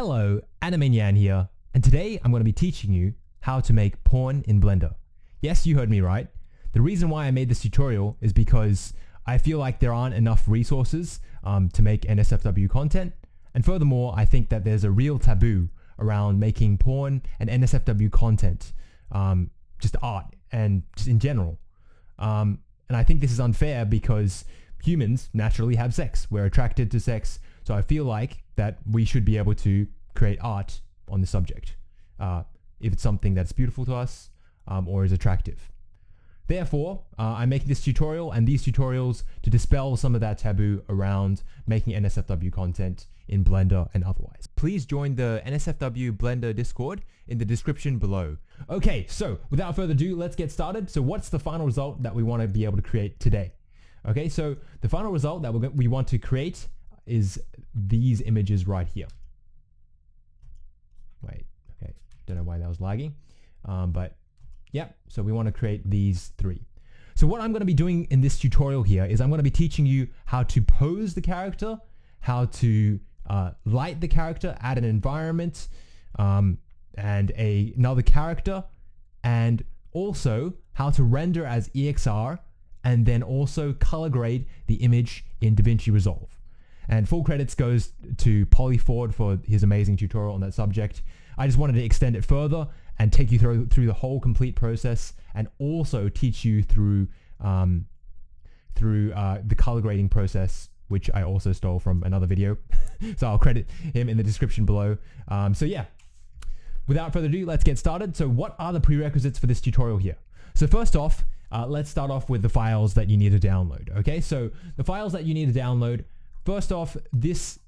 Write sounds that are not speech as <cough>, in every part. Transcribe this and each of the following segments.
Hello, Anime Nyan here, and today I'm going to be teaching you how to make porn in Blender. Yes, you heard me right. The reason why I made this tutorial is because I feel like there aren't enough resources um, to make NSFW content, and furthermore, I think that there's a real taboo around making porn and NSFW content, um, just art and just in general. Um, and I think this is unfair because humans naturally have sex. We're attracted to sex. So I feel like that we should be able to create art on the subject uh, if it's something that's beautiful to us um, or is attractive. Therefore, uh, I'm making this tutorial and these tutorials to dispel some of that taboo around making NSFW content in Blender and otherwise. Please join the NSFW Blender Discord in the description below. Okay, so without further ado, let's get started. So what's the final result that we want to be able to create today? Okay, so the final result that we we want to create is these images right here. Wait, okay, don't know why that was lagging, um, but yeah, so we want to create these three. So what I'm going to be doing in this tutorial here is I'm going to be teaching you how to pose the character, how to uh, light the character, add an environment, um, and a, another character, and also how to render as EXR, and then also color grade the image in DaVinci Resolve. And full credits goes to Polyfjord for his amazing tutorial on that subject. I just wanted to extend it further and take you through, through the whole complete process and also teach you through, um, through uh, the color grading process which I also stole from another video. <laughs> so I'll credit him in the description below. Um, so yeah, without further ado, let's get started. So what are the prerequisites for this tutorial here? So first off, uh, let's start off with the files that you need to download. Okay, so the files that you need to download First off, this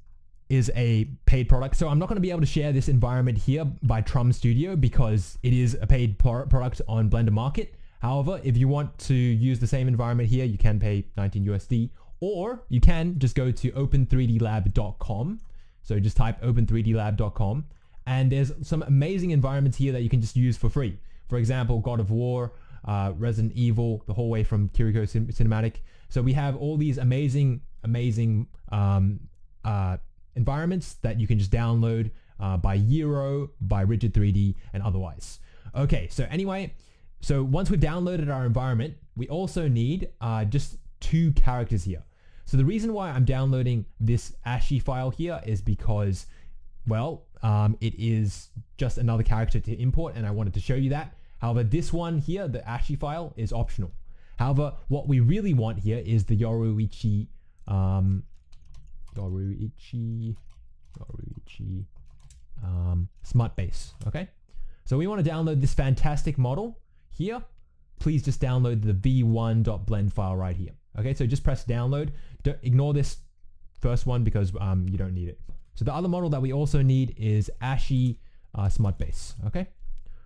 is a paid product. So I'm not going to be able to share this environment here by Trum Studio because it is a paid product on Blender Market. However, if you want to use the same environment here, you can pay 19 USD or you can just go to open3dlab.com. So just type open3dlab.com and there's some amazing environments here that you can just use for free. For example, God of War, uh, Resident Evil, the whole way from Kiriko Cinematic. So we have all these amazing amazing um, uh, environments that you can just download uh, by Euro, by Rigid 3D, and otherwise. Okay, so anyway, so once we've downloaded our environment, we also need uh, just two characters here. So the reason why I'm downloading this ASCII file here is because, well, um, it is just another character to import and I wanted to show you that. However, this one here, the ASCII file, is optional. However, what we really want here is the Yoruichi um, Yoruichi, Yoruichi um, Smut Base. Okay, so we want to download this fantastic model here. Please just download the v1.blend file right here. Okay, so just press download. Don't ignore this first one because um, you don't need it. So the other model that we also need is ASCII uh, Smut Base. Okay,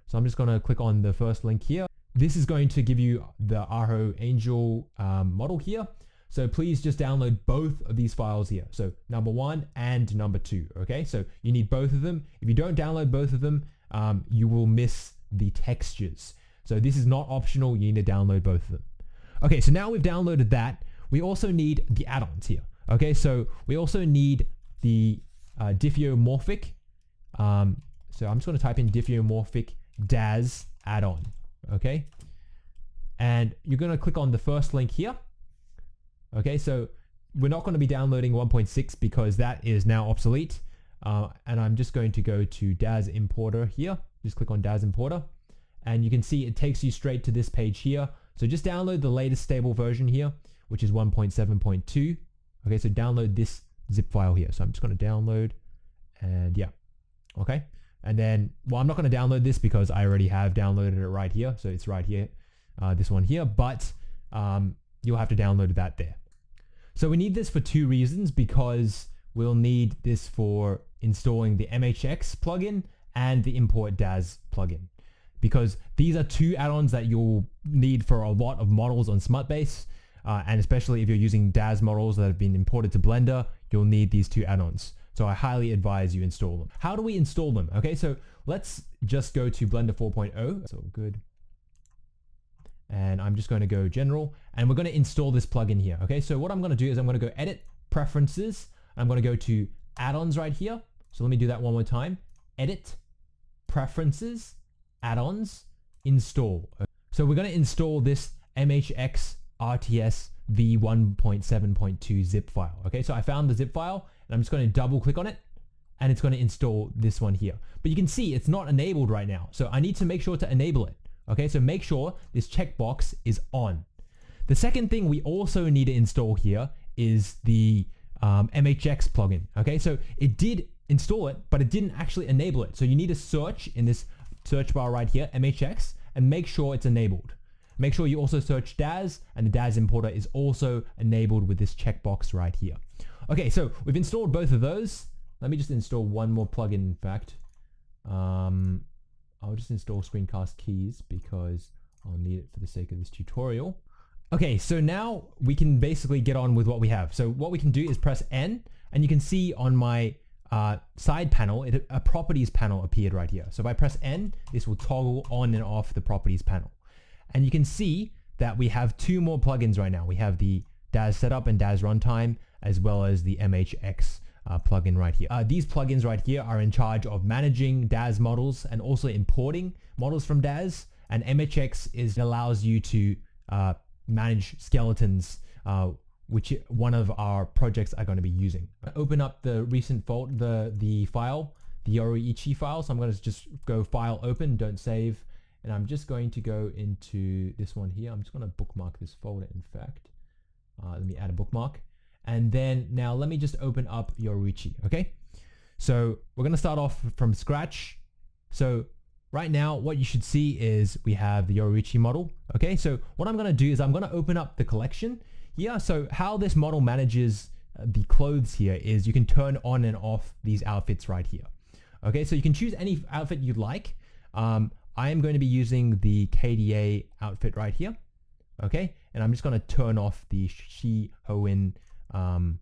so I'm just going to click on the first link here. This is going to give you the Aho Angel um, model here. So please just download both of these files here. So number one and number two, okay? So you need both of them. If you don't download both of them, um, you will miss the textures. So this is not optional. You need to download both of them. Okay, so now we've downloaded that. We also need the add-ons here. Okay, so we also need the uh, diffeomorphic. Um, so I'm just going to type in diffeomorphic DAZ add-on. Okay, and you're going to click on the first link here Okay, so we're not going to be downloading 1.6 because that is now obsolete. Uh, and I'm just going to go to DAZ importer here. Just click on DAZ importer and you can see it takes you straight to this page here. So just download the latest stable version here, which is 1.7.2. Okay, so download this zip file here. So I'm just going to download and yeah, okay. And then, well, I'm not going to download this because I already have downloaded it right here. So it's right here, uh, this one here, but um, you'll have to download that there. So we need this for two reasons because we'll need this for installing the MHX plugin and the import DAZ plugin because these are two add-ons that you'll need for a lot of models on Smutbase uh, and especially if you're using DAZ models that have been imported to Blender, you'll need these two add-ons. So I highly advise you install them. How do we install them? Okay, so let's just go to Blender 4.0. So good and I'm just going to go general and we're going to install this plugin here. Okay, so what I'm going to do is I'm going to go edit preferences. I'm going to go to add-ons right here. So let me do that one more time. Edit, preferences, add-ons, install. So we're going to install this MHX RTS v1.7.2 zip file. Okay, so I found the zip file and I'm just going to double click on it and it's going to install this one here. But you can see it's not enabled right now. So I need to make sure to enable it. Okay, so make sure this checkbox is on. The second thing we also need to install here is the um, MHX plugin. Okay, so it did install it, but it didn't actually enable it. So you need to search in this search bar right here, MHX, and make sure it's enabled. Make sure you also search Daz, and the Daz importer is also enabled with this checkbox right here. Okay, so we've installed both of those. Let me just install one more plugin, in fact. Um, I'll just install screencast keys because I'll need it for the sake of this tutorial. Okay, so now we can basically get on with what we have. So what we can do is press N, and you can see on my uh, side panel, it, a properties panel appeared right here. So if I press N, this will toggle on and off the properties panel. And you can see that we have two more plugins right now. We have the Daz setup and Daz runtime, as well as the MHX uh, plugin right here. Uh, these plugins right here are in charge of managing Daz models and also importing models from Daz. And MHX is allows you to uh, manage skeletons, uh, which one of our projects are going to be using. Open up the recent fault, the the file, the Yoruichi file. So I'm going to just go File, Open, don't save, and I'm just going to go into this one here. I'm just going to bookmark this folder. In fact, uh, let me add a bookmark. And then now let me just open up Yoruichi, okay? So we're gonna start off from scratch. So right now what you should see is we have the Yoruichi model, okay? So what I'm gonna do is I'm gonna open up the collection. Yeah, so how this model manages uh, the clothes here is you can turn on and off these outfits right here. Okay, so you can choose any outfit you'd like. Um, I am going to be using the KDA outfit right here. Okay, and I'm just going to turn off the Shi Hoin um,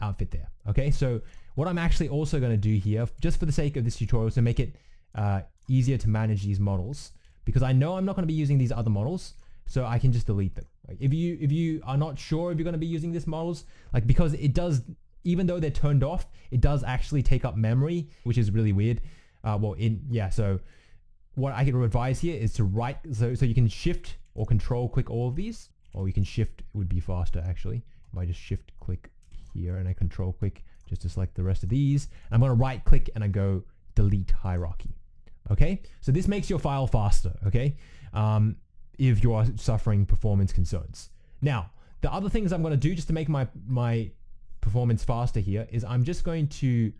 outfit there. Okay, so what I'm actually also going to do here, just for the sake of this tutorial, to make it uh, easier to manage these models, because I know I'm not going to be using these other models, so I can just delete them. Like if you if you are not sure if you're going to be using these models, like because it does, even though they're turned off, it does actually take up memory, which is really weird. Uh, well, in yeah, so what I can advise here is to right, so so you can shift or control click all of these, or you can shift would be faster actually. If I just shift click here and I control click just to select the rest of these, I'm going to right click and I go delete hierarchy. Okay, so this makes your file faster. Okay, um, if you are suffering performance concerns. Now, the other things I'm going to do just to make my my performance faster here is I'm just going to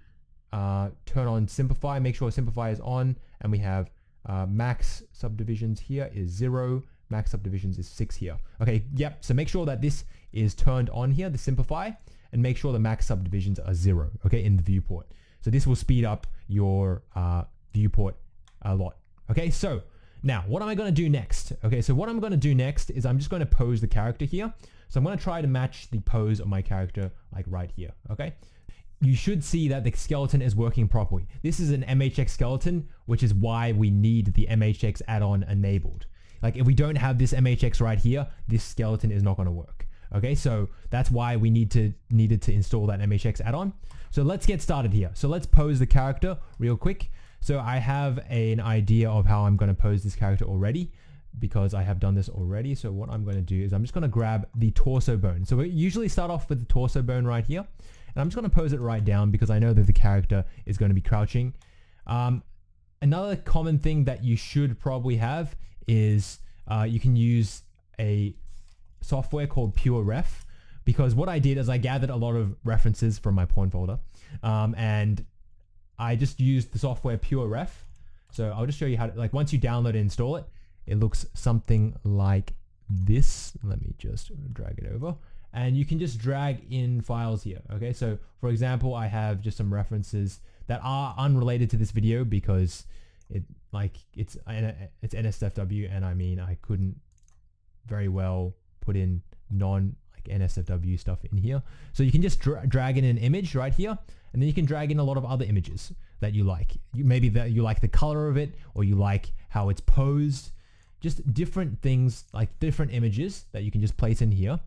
uh, turn on simplify, make sure simplify is on, and we have uh, max subdivisions here is zero, max subdivisions is six here. Okay, yep. So make sure that this is turned on here, the simplify, and make sure the max subdivisions are zero, okay, in the viewport. So this will speed up your uh, viewport a lot. Okay, so now what am I going to do next? Okay, so what I'm going to do next is I'm just going to pose the character here. So I'm going to try to match the pose of my character like right here, okay? You should see that the skeleton is working properly. This is an MHX skeleton, which is why we need the MHX add-on enabled. Like if we don't have this MHX right here, this skeleton is not going to work. Okay, so that's why we need to needed to install that MHX add-on. So let's get started here. So let's pose the character real quick. So I have an idea of how I'm going to pose this character already because I have done this already. So what I'm going to do is I'm just going to grab the torso bone. So we usually start off with the torso bone right here. And I'm just going to pose it right down because I know that the character is going to be crouching. Um, another common thing that you should probably have is uh, you can use a software called PureRef because what I did is I gathered a lot of references from my porn folder um, and I just used the software PureRef. So I'll just show you how to, like once you download and install it, it looks something like this. Let me just drag it over and you can just drag in files here. Okay, so for example, I have just some references that are unrelated to this video because it like it's it's NSFW and I mean I couldn't very well put in non like NSFW stuff in here. So you can just dra drag in an image right here and then you can drag in a lot of other images that you like. You, maybe that you like the color of it or you like how it's posed. Just different things like different images that you can just place in here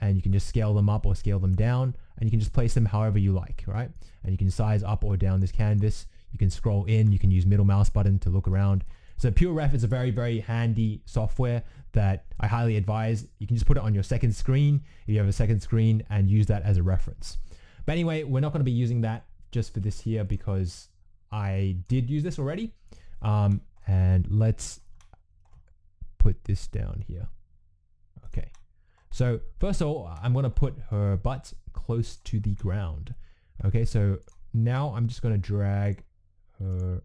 and you can just scale them up or scale them down and you can just place them however you like, right? And you can size up or down this canvas. You can scroll in, you can use middle mouse button to look around. So PureRef is a very, very handy software that I highly advise. You can just put it on your second screen if you have a second screen and use that as a reference. But anyway, we're not going to be using that just for this here because I did use this already. Um, and let's put this down here. Okay. So first of all, I'm going to put her butt close to the ground. Okay, so now I'm just going to drag her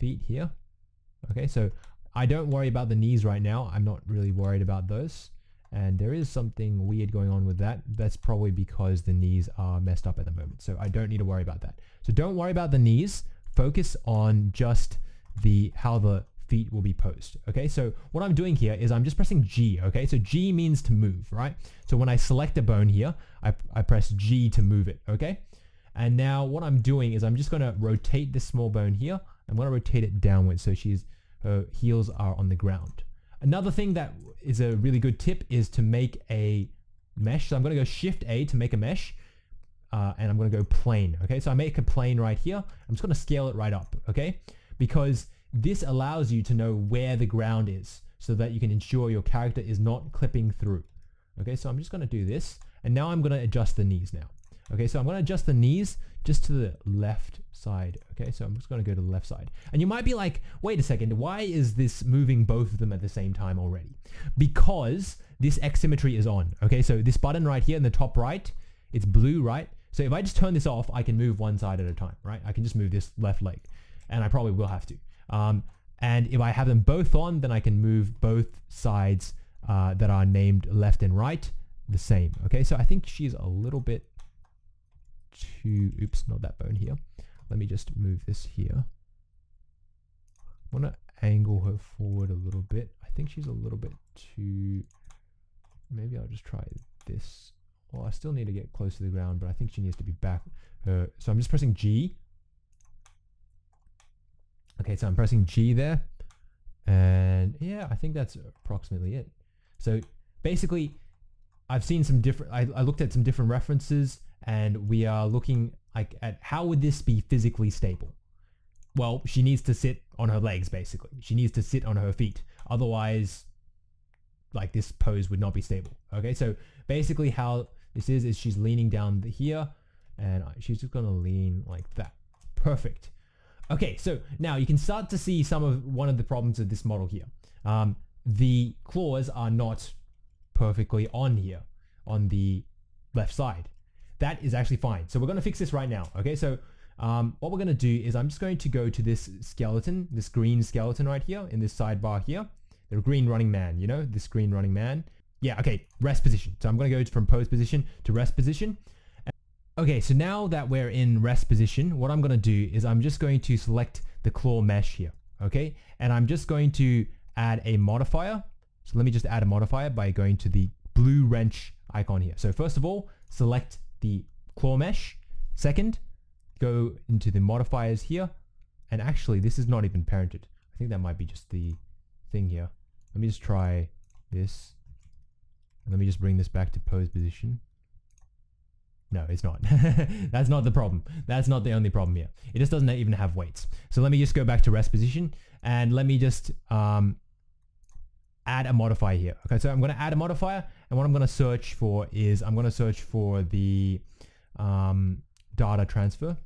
feet here. Okay, so I don't worry about the knees right now. I'm not really worried about those. And there is something weird going on with that. That's probably because the knees are messed up at the moment. So I don't need to worry about that. So don't worry about the knees. Focus on just the how the feet will be posed. Okay, so what I'm doing here is I'm just pressing G. Okay, so G means to move, right? So when I select a bone here, I, I press G to move it. Okay, and now what I'm doing is I'm just going to rotate this small bone here. I'm going to rotate it downwards so she's her heels are on the ground. Another thing that is a really good tip is to make a mesh. So I'm going to go Shift A to make a mesh. Uh, and I'm going to go plane. Okay, so I make a plane right here. I'm just going to scale it right up. Okay, because this allows you to know where the ground is so that you can ensure your character is not clipping through. Okay, so I'm just going to do this. And now I'm going to adjust the knees now. Okay, so I'm going to adjust the knees just to the left side. Okay, so I'm just going to go to the left side. And you might be like, wait a second, why is this moving both of them at the same time already? Because this X symmetry is on. Okay, so this button right here in the top right, it's blue, right? So if I just turn this off, I can move one side at a time, right? I can just move this left leg. And I probably will have to. Um, and if I have them both on, then I can move both sides uh, that are named left and right the same. Okay, so I think she's a little bit too, oops, not that bone here. Let me just move this here. I want to angle her forward a little bit. I think she's a little bit too, maybe I'll just try this. Well, I still need to get close to the ground, but I think she needs to be back. Her, so I'm just pressing G Okay, so I'm pressing G there. And yeah, I think that's approximately it. So basically, I've seen some different, I, I looked at some different references and we are looking like at how would this be physically stable? Well, she needs to sit on her legs basically. She needs to sit on her feet. Otherwise, like this pose would not be stable. Okay, so basically how this is, is she's leaning down here and she's just gonna lean like that. Perfect. Okay, so now you can start to see some of one of the problems of this model here. Um, the claws are not perfectly on here on the left side. That is actually fine. So we're going to fix this right now. Okay, so um, what we're going to do is I'm just going to go to this skeleton, this green skeleton right here in this sidebar here. The green running man, you know, this green running man. Yeah, okay, rest position. So I'm going to go from pose position to rest position. Okay, so now that we're in rest position, what I'm going to do is I'm just going to select the claw mesh here, okay? And I'm just going to add a modifier. So let me just add a modifier by going to the blue wrench icon here. So first of all, select the claw mesh. Second, go into the modifiers here. And actually, this is not even parented. I think that might be just the thing here. Let me just try this. Let me just bring this back to pose position. No, it's not. <laughs> That's not the problem. That's not the only problem here. It just doesn't even have weights. So let me just go back to rest position and let me just um, add a modifier here. Okay, so I'm going to add a modifier and what I'm going to search for is I'm going to search for the um, data transfer.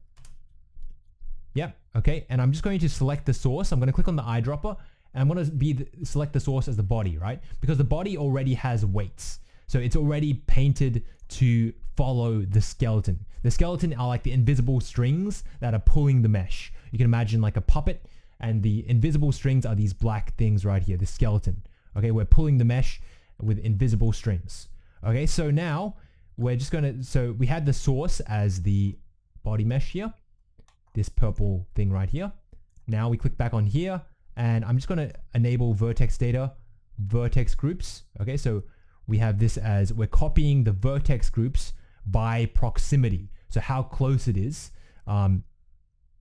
Yep, okay, and I'm just going to select the source. I'm going to click on the eyedropper and I'm going to be the, select the source as the body, right? Because the body already has weights. So it's already painted to follow the skeleton. The skeleton are like the invisible strings that are pulling the mesh. You can imagine like a puppet and the invisible strings are these black things right here, the skeleton. Okay, we're pulling the mesh with invisible strings. Okay, so now we're just gonna, so we had the source as the body mesh here, this purple thing right here. Now we click back on here and I'm just gonna enable vertex data, vertex groups. Okay, so we have this as we're copying the vertex groups by proximity. So how close it is um,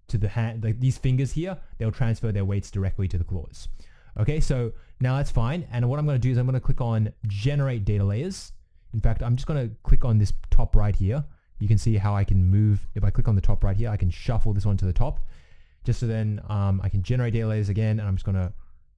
to the hand, like these fingers here, they'll transfer their weights directly to the claws. Okay, so now that's fine. And what I'm going to do is I'm going to click on generate data layers In fact, I'm just going to click on this top right here. You can see how I can move. If I click on the top right here, I can shuffle this one to the top. Just so then um, I can generate data layers again. And I'm just going to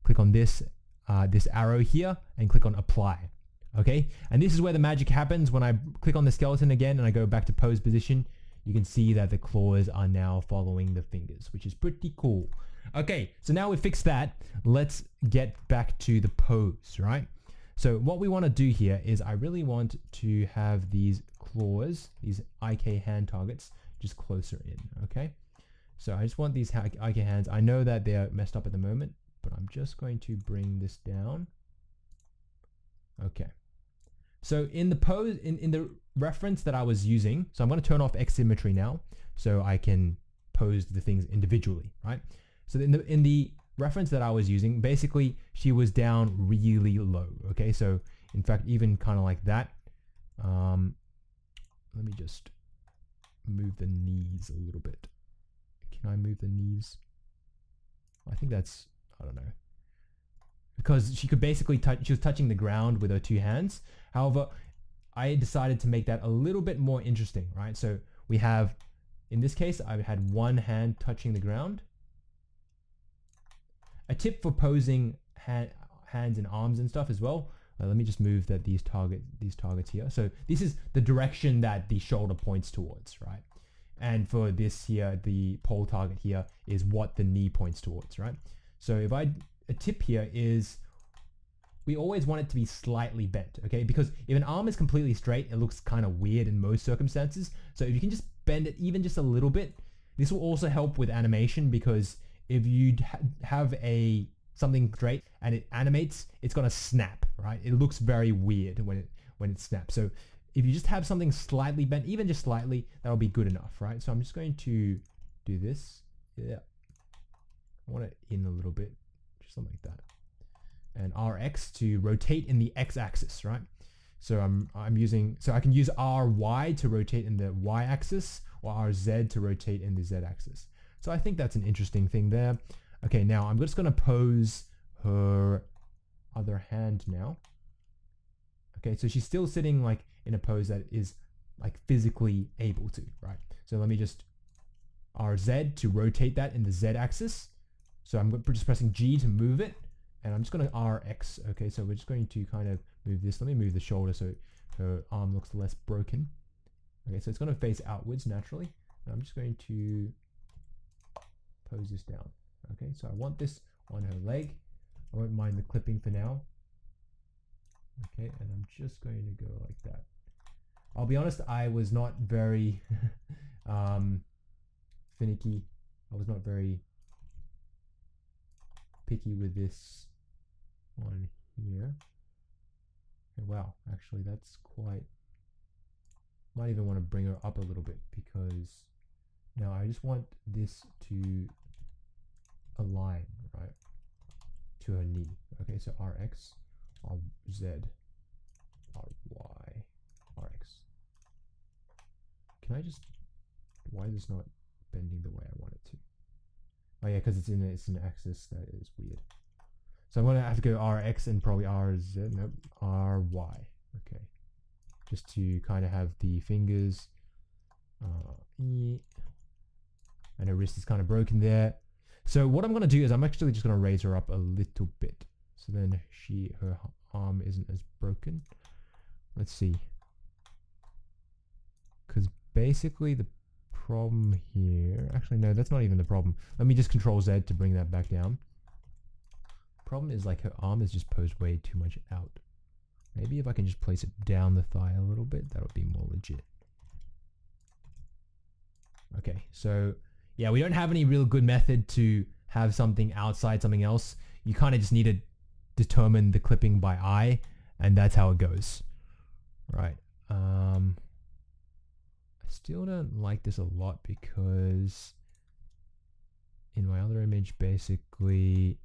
click on this, uh, this arrow here and click on apply. Okay. And this is where the magic happens. When I click on the skeleton again and I go back to pose position, you can see that the claws are now following the fingers, which is pretty cool. Okay, so now we fixed that. Let's get back to the pose, right? So what we want to do here is I really want to have these claws, these IK hand targets, just closer in, okay? So I just want these IK hands. I know that they're messed up at the moment, but I'm just going to bring this down. Okay. So in the pose, in, in the reference that I was using, so I'm going to turn off X symmetry now so I can pose the things individually, right? So in the, in the reference that I was using, basically she was down really low, okay? So in fact, even kind of like that, um, let me just move the knees a little bit. Can I move the knees? I think that's, I don't know. Because she could basically touch, she was touching the ground with her two hands. However, I decided to make that a little bit more interesting, right? So we have, in this case, I had one hand touching the ground. A tip for posing hand, hands and arms and stuff as well. Uh, let me just move that these target these targets here. So this is the direction that the shoulder points towards, right? And for this here, the pole target here is what the knee points towards, right? So if I, a tip here is we always want it to be slightly bent, okay? Because if an arm is completely straight, it looks kind of weird in most circumstances. So if you can just bend it even just a little bit, this will also help with animation because if you ha have a something straight and it animates, it's gonna snap, right? It looks very weird when it when it snaps. So if you just have something slightly bent, even just slightly, that'll be good enough, right? So I'm just going to do this. Yeah. I want it in a little bit, just something like that and Rx to rotate in the x-axis, right? So I'm, I'm using, so I can use Ry to rotate in the y-axis or Rz to rotate in the z-axis. So I think that's an interesting thing there. Okay, now I'm just gonna pose her other hand now. Okay, so she's still sitting like in a pose that is like physically able to, right? So let me just RZ to rotate that in the Z axis. So I'm just pressing G to move it and I'm just going to RX. Okay, so we're just going to kind of move this. Let me move the shoulder so her arm looks less broken. Okay, so it's going to face outwards naturally. And I'm just going to pose this down. Okay, so I want this on her leg. I won't mind the clipping for now. Okay, and I'm just going to go like that. I'll be honest, I was not very <laughs> um, finicky. I was not very picky with this one here. And wow, actually that's quite, might even want to bring her up a little bit because now I just want this to align, right, to her knee. Okay, so Rx, RZ, RY, RX. Can I just, why is this not bending the way I want it to? Oh yeah, because it's in it's an axis that is weird. So I'm gonna have to go RX and probably RZ, nope, RY. Okay, just to kind of have the fingers. Uh, and her wrist is kind of broken there. So what I'm gonna do is I'm actually just gonna raise her up a little bit, so then she her arm isn't as broken. Let's see, because basically the problem here, actually no, that's not even the problem. Let me just control Z to bring that back down. Problem is like her arm is just posed way too much out. Maybe if I can just place it down the thigh a little bit, that would be more legit. Okay, so yeah, we don't have any real good method to have something outside something else. You kind of just need to determine the clipping by eye, and that's how it goes. Right. Um, I still don't like this a lot because in my other image, basically,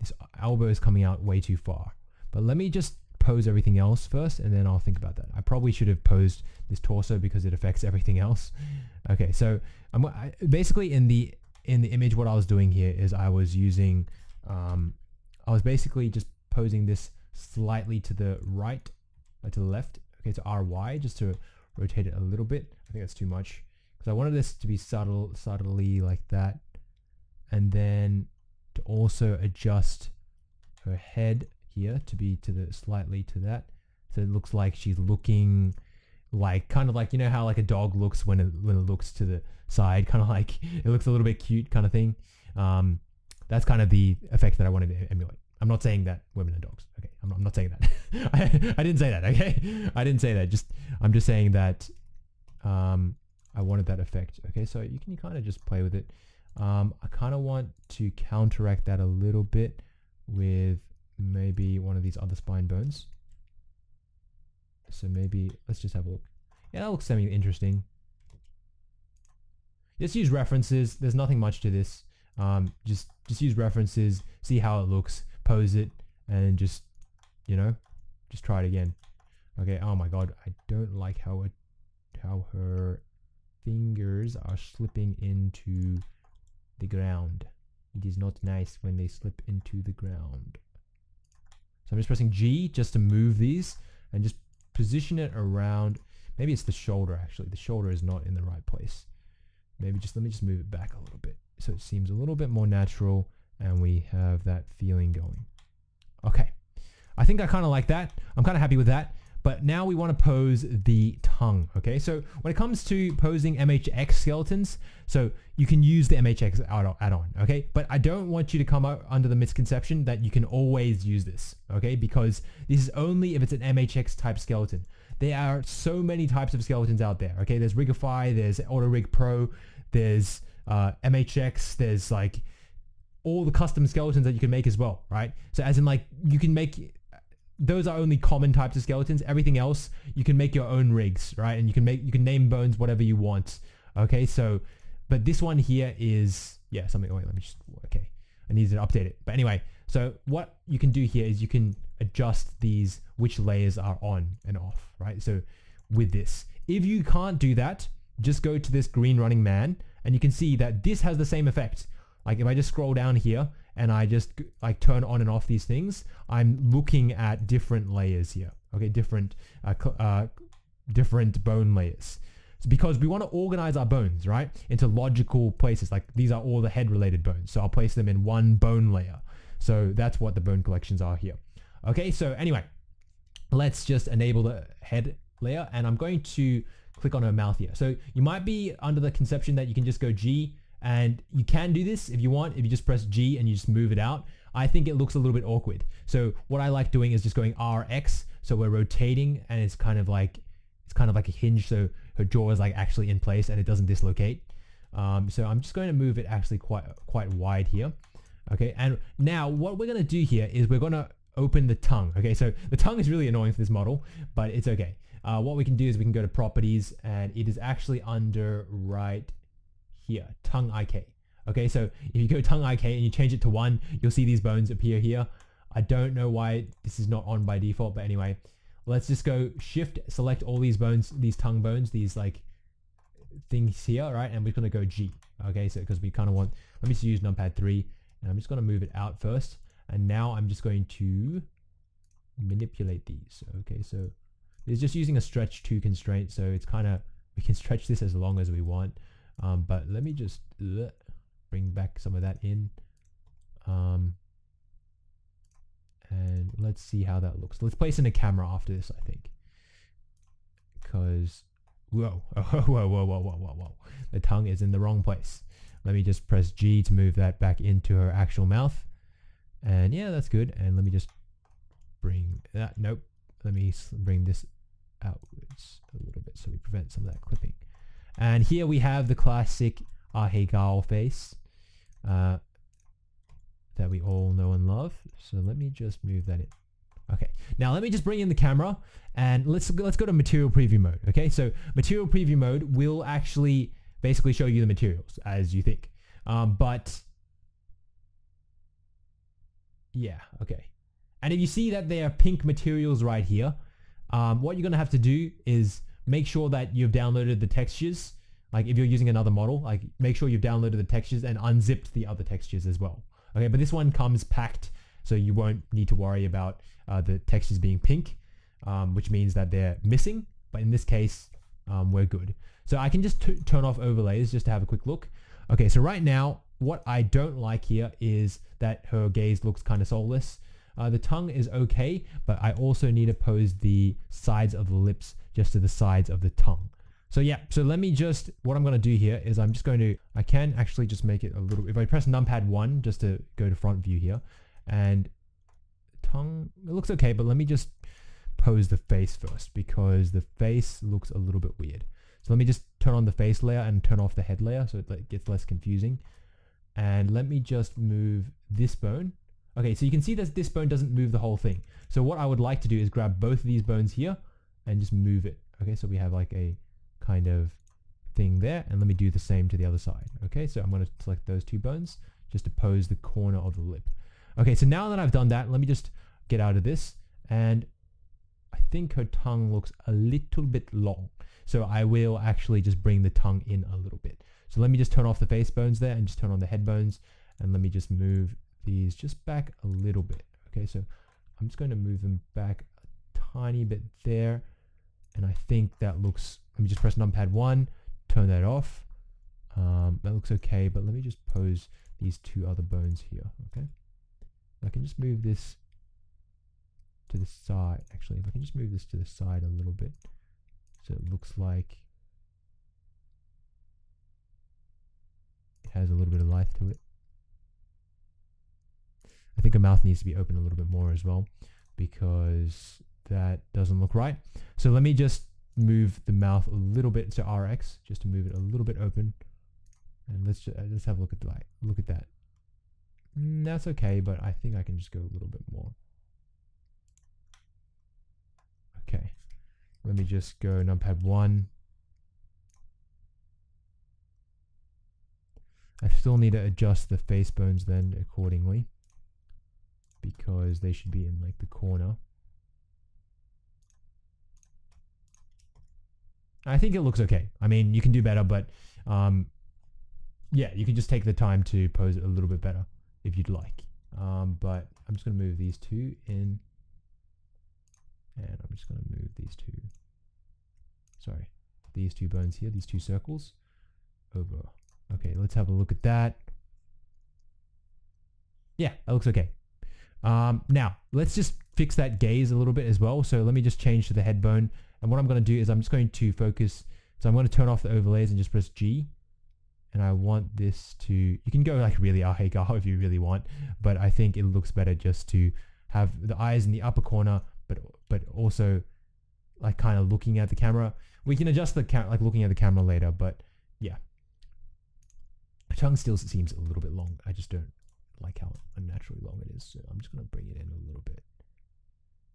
this elbow is coming out way too far. But let me just pose everything else first and then I'll think about that. I probably should have posed this torso because it affects everything else. <laughs> Okay, so I'm I, basically in the in the image what I was doing here is I was using um, I was basically just posing this slightly to the right uh, to the left okay, to RY just to rotate it a little bit. I think that's too much because I wanted this to be subtle, subtly like that. And then to also adjust her head here to be to the slightly to that. So it looks like she's looking like kind of like you know how like a dog looks when it when it looks to the side, kind of <laughs> like it looks a little bit cute kind of thing. Um, that's kind of the effect that I wanted to emulate. I'm not saying that women are dogs. Okay, I'm not, I'm not saying that. <laughs> I, I didn't say that. Okay, <laughs> I didn't say that. Just I'm just saying that um, I wanted that effect. Okay, so you can kind of just play with it. Um, I kind of want to counteract that a little bit with maybe one of these other spine bones. So maybe let's just have a look. Yeah, that looks semi-interesting. Just use references. There's nothing much to this. Um, just just use references, see how it looks, pose it, and just you know, just try it again. Okay. Oh my god, I don't like how it how her fingers are slipping into the ground. It is not nice when they slip into the ground. So I'm just pressing G just to move these and just position it around. Maybe it's the shoulder actually. The shoulder is not in the right place. Maybe just let me just move it back a little bit so it seems a little bit more natural and we have that feeling going. Okay. I think I kind of like that. I'm kind of happy with that. But now we want to pose the tongue, okay? So when it comes to posing MHX skeletons, so you can use the MHX add-on, okay? But I don't want you to come under the misconception that you can always use this, okay? Because this is only if it's an MHX type skeleton. There are so many types of skeletons out there, okay? There's Rigify, there's AutoRig Pro, there's uh, MHX, there's like all the custom skeletons that you can make as well, right? So as in like you can make those are only common types of skeletons. Everything else, you can make your own rigs, right? And you can make, you can name bones whatever you want. Okay, so, but this one here is, yeah, something, wait, let me just, okay. I need to update it. But anyway, so what you can do here is you can adjust these, which layers are on and off, right? So with this, if you can't do that, just go to this green running man and you can see that this has the same effect. Like if I just scroll down here and I just like turn on and off these things, I'm looking at different layers here. Okay, different uh, uh, different bone layers. It's because we want to organize our bones, right, into logical places. Like these are all the head related bones. So I'll place them in one bone layer. So that's what the bone collections are here. Okay, so anyway, let's just enable the head layer and I'm going to click on her mouth here. So you might be under the conception that you can just go G and you can do this if you want, if you just press G and you just move it out. I think it looks a little bit awkward. So what I like doing is just going RX. So we're rotating and it's kind of like, it's kind of like a hinge. So her jaw is like actually in place and it doesn't dislocate. Um, so I'm just going to move it actually quite, quite wide here. Okay. And now what we're going to do here is we're going to open the tongue. Okay. So the tongue is really annoying for this model, but it's okay. Uh, what we can do is we can go to properties and it is actually under right here, tongue IK. Okay, so if you go tongue IK and you change it to one, you'll see these bones appear here. I don't know why this is not on by default, but anyway, let's just go shift, select all these bones, these tongue bones, these like things here, right? And we're gonna go G. Okay, so because we kind of want, let me just use numpad three, and I'm just gonna move it out first. And now I'm just going to manipulate these. Okay, so it's just using a stretch to constraint, so it's kind of, we can stretch this as long as we want. Um, but let me just bring back some of that in. Um, and let's see how that looks. Let's place in a camera after this, I think. Because, <laughs> whoa, whoa, whoa, whoa, whoa, whoa, whoa. The tongue is in the wrong place. Let me just press G to move that back into her actual mouth. And yeah, that's good. And let me just bring that, nope. Let me bring this outwards a little bit so we prevent some of that clipping. And here we have the classic Ahegao face uh, that we all know and love. So let me just move that in. Okay, now let me just bring in the camera and let's let's go to material preview mode. Okay, so material preview mode will actually basically show you the materials as you think. Um, but yeah, okay. And if you see that there are pink materials right here, um, what you're going to have to do is make sure that you've downloaded the textures. Like if you're using another model, like make sure you've downloaded the textures and unzipped the other textures as well. Okay, but this one comes packed, so you won't need to worry about uh, the textures being pink. um, which means that they're missing. But in this case, um, we're good. So I can just turn off overlays just to have a quick look. Okay, so right now, what I don't like here is that her gaze looks kind of soulless. Uh, the tongue is okay, but I also need to pose the sides of the lips just to the sides of the tongue. So yeah, so let me just, what I'm going to do here is I'm just going to, I can actually just make it a little, if I press numpad 1 just to go to front view here, and tongue, it looks okay, but let me just pose the face first because the face looks a little bit weird. So let me just turn on the face layer and turn off the head layer so it gets less confusing. And let me just move this bone. Okay, so you can see that this bone doesn't move the whole thing. So what I would like to do is grab both of these bones here and just move it. Okay, so we have like a kind of thing there. And let me do the same to the other side. Okay, so I'm going to select those two bones just to pose the corner of the lip. Okay, so now that I've done that, let me just get out of this. And I think her tongue looks a little bit long. So I will actually just bring the tongue in a little bit. So let me just turn off the face bones there and just turn on the head bones. And let me just move these just back a little bit. Okay, so I'm just going to move them back a tiny bit there. And I think that looks, let me just press numpad 1, turn that off. Um, that looks okay, but let me just pose these two other bones here, okay? I can just move this to the side. Actually, if I can just move this to the side a little bit. So it looks like it has a little bit of life to it. I think a mouth needs to be open a little bit more as well because that doesn't look right. So let me just move the mouth a little bit to RX just to move it a little bit open. And let's just, let's have a look at the light. Look at that. Mm, that's okay, but I think I can just go a little bit more. Okay. Let me just go numpad 1. I still need to adjust the face bones then accordingly because they should be in like the corner. I think it looks okay. I mean, you can do better, but um, yeah, you can just take the time to pose it a little bit better if you'd like. Um, but I'm just going to move these two in and I'm just going to move these two, sorry, these two bones here, these two circles over. Okay, let's have a look at that. Yeah, that looks okay. Um, now, let's just fix that gaze a little bit as well. So let me just change to the head bone. And what I'm going to do is I'm just going to focus. So I'm going to turn off the overlays and just press G. And I want this to, you can go like really ahegao <laughs> if you really want, but I think it looks better just to have the eyes in the upper corner, but but also like kind of looking at the camera. We can adjust the camera, like looking at the camera later, but yeah. Tongue still seems a little bit long. I just don't like how unnaturally long it is. So I'm just going to bring it in a little bit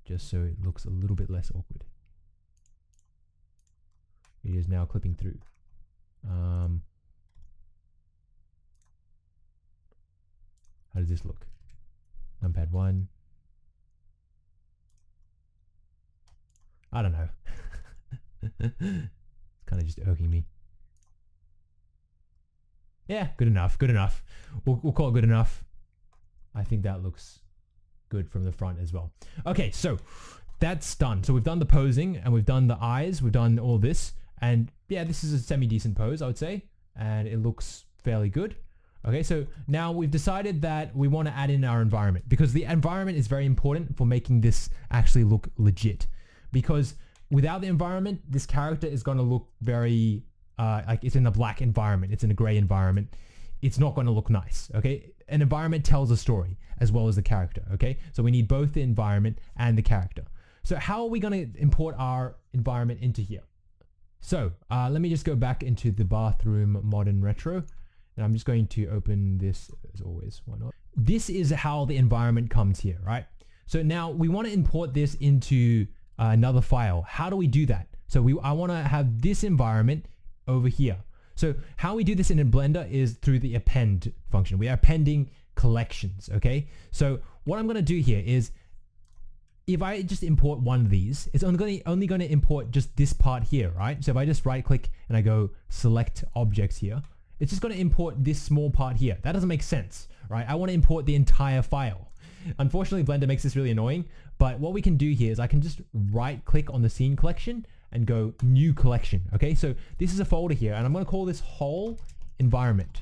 just so it looks a little bit less awkward. It is now clipping through. Um, how does this look? Numpad 1. I don't know. <laughs> it's kind of just irking me. Yeah, good enough, good enough. We'll, we'll call it good enough. I think that looks good from the front as well. Okay, so that's done. So we've done the posing and we've done the eyes. We've done all this. And yeah, this is a semi-decent pose, I would say. And it looks fairly good. Okay, so now we've decided that we want to add in our environment because the environment is very important for making this actually look legit. Because without the environment, this character is going to look very, uh, like it's in a black environment. It's in a gray environment. It's not going to look nice. Okay, an environment tells a story as well as the character. Okay, so we need both the environment and the character. So how are we going to import our environment into here? So uh, let me just go back into the bathroom modern retro and I'm just going to open this as always. Why not? This is how the environment comes here, right? So now we want to import this into uh, another file. How do we do that? So we, I want to have this environment over here. So how we do this in Blender is through the append function. We are appending collections, okay? So what I'm going to do here is if I just import one of these, it's only to, only to import just this part here, right? So if I just right click and I go select objects here, it's just going to import this small part here. That doesn't make sense, right? I want to import the entire file. Unfortunately, Blender makes this really annoying, but what we can do here is I can just right click on the scene collection and go new collection. Okay, so this is a folder here and I'm gonna call this whole environment.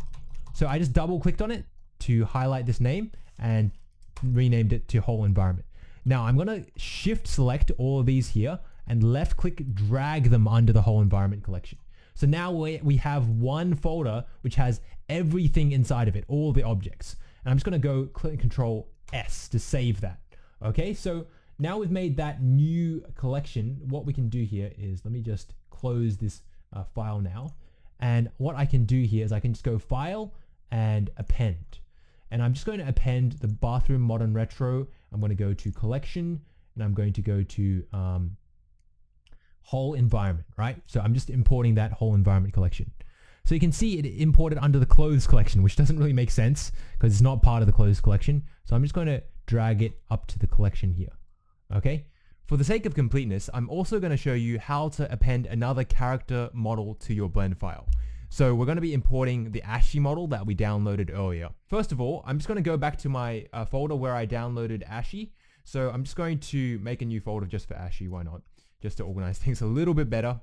So I just double clicked on it to highlight this name and renamed it to whole environment. Now I'm gonna shift select all of these here and left click drag them under the whole environment collection. So now we, we have one folder which has everything inside of it, all the objects. And I'm just gonna go click control S to save that. Okay, so now we've made that new collection. What we can do here is, let me just close this uh, file now. And what I can do here is I can just go file and append. And I'm just going to append the bathroom modern retro. I'm going to go to collection and I'm going to go to um, whole environment, right? So I'm just importing that whole environment collection. So you can see it imported under the clothes collection, which doesn't really make sense because it's not part of the clothes collection. So I'm just going to drag it up to the collection here. Okay. For the sake of completeness, I'm also going to show you how to append another character model to your blend file. So we're going to be importing the Ashy model that we downloaded earlier. First of all, I'm just going to go back to my uh, folder where I downloaded Ashy. So I'm just going to make a new folder just for Ashy, why not? Just to organize <laughs> things a little bit better.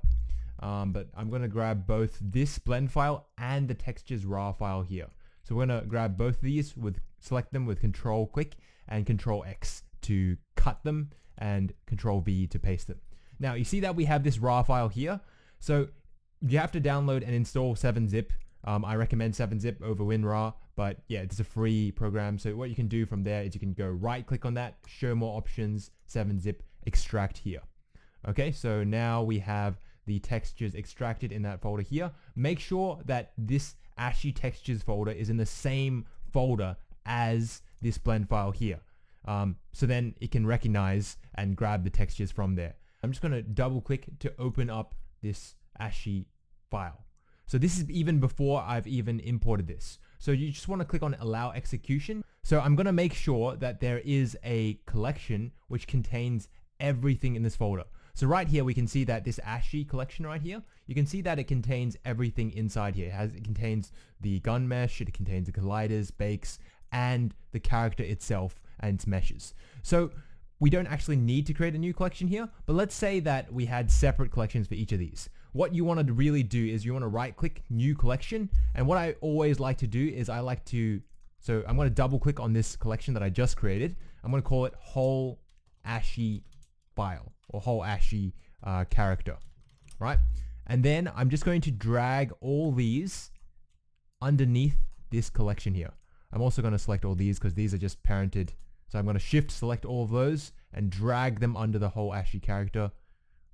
Um, but I'm going to grab both this blend file and the textures RAR file here. So we're going to grab both of these with select them with control click and control X to cut them and control V to paste them. Now you see that we have this RAR file here. So you have to download and install 7-zip. Um, I recommend 7-zip over WinRAR, but yeah, it's a free program. So what you can do from there is you can go right click on that, show more options, 7-zip, extract here. Okay, so now we have the textures extracted in that folder here. Make sure that this Ashy textures folder is in the same folder as this blend file here. Um, so then it can recognize and grab the textures from there. I'm just going to double click to open up this Ashy file. So this is even before I've even imported this. So you just want to click on allow execution. So I'm going to make sure that there is a collection which contains everything in this folder. So right here we can see that this Ashy collection right here, you can see that it contains everything inside here. It, has, it contains the gun mesh, it contains the colliders, bakes, and the character itself and meshes. So we don't actually need to create a new collection here, but let's say that we had separate collections for each of these. What you want to really do is you want to right click new collection. And what I always like to do is I like to, so I'm going to double click on this collection that I just created. I'm going to call it whole ashy file or whole ashy uh, character, right? And then I'm just going to drag all these underneath this collection here. I'm also going to select all these because these are just parented. So I'm going to shift select all of those and drag them under the whole Ashy character.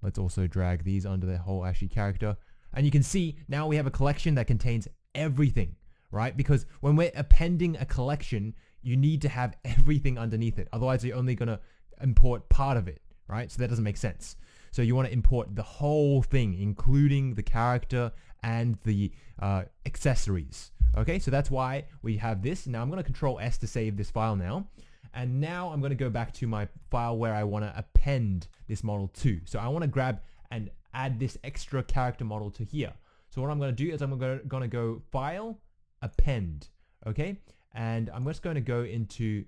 Let's also drag these under the whole Ashy character. And you can see now we have a collection that contains everything, right? Because when we're appending a collection, you need to have everything underneath it. Otherwise, you're only going to import part of it, right? So that doesn't make sense. So you want to import the whole thing, including the character and the uh, accessories. Okay, so that's why we have this. Now I'm going to control S to save this file now. And now I'm going to go back to my file where I want to append this model to. So I want to grab and add this extra character model to here. So what I'm going to do is I'm going to go File, Append. Okay, and I'm just going to go into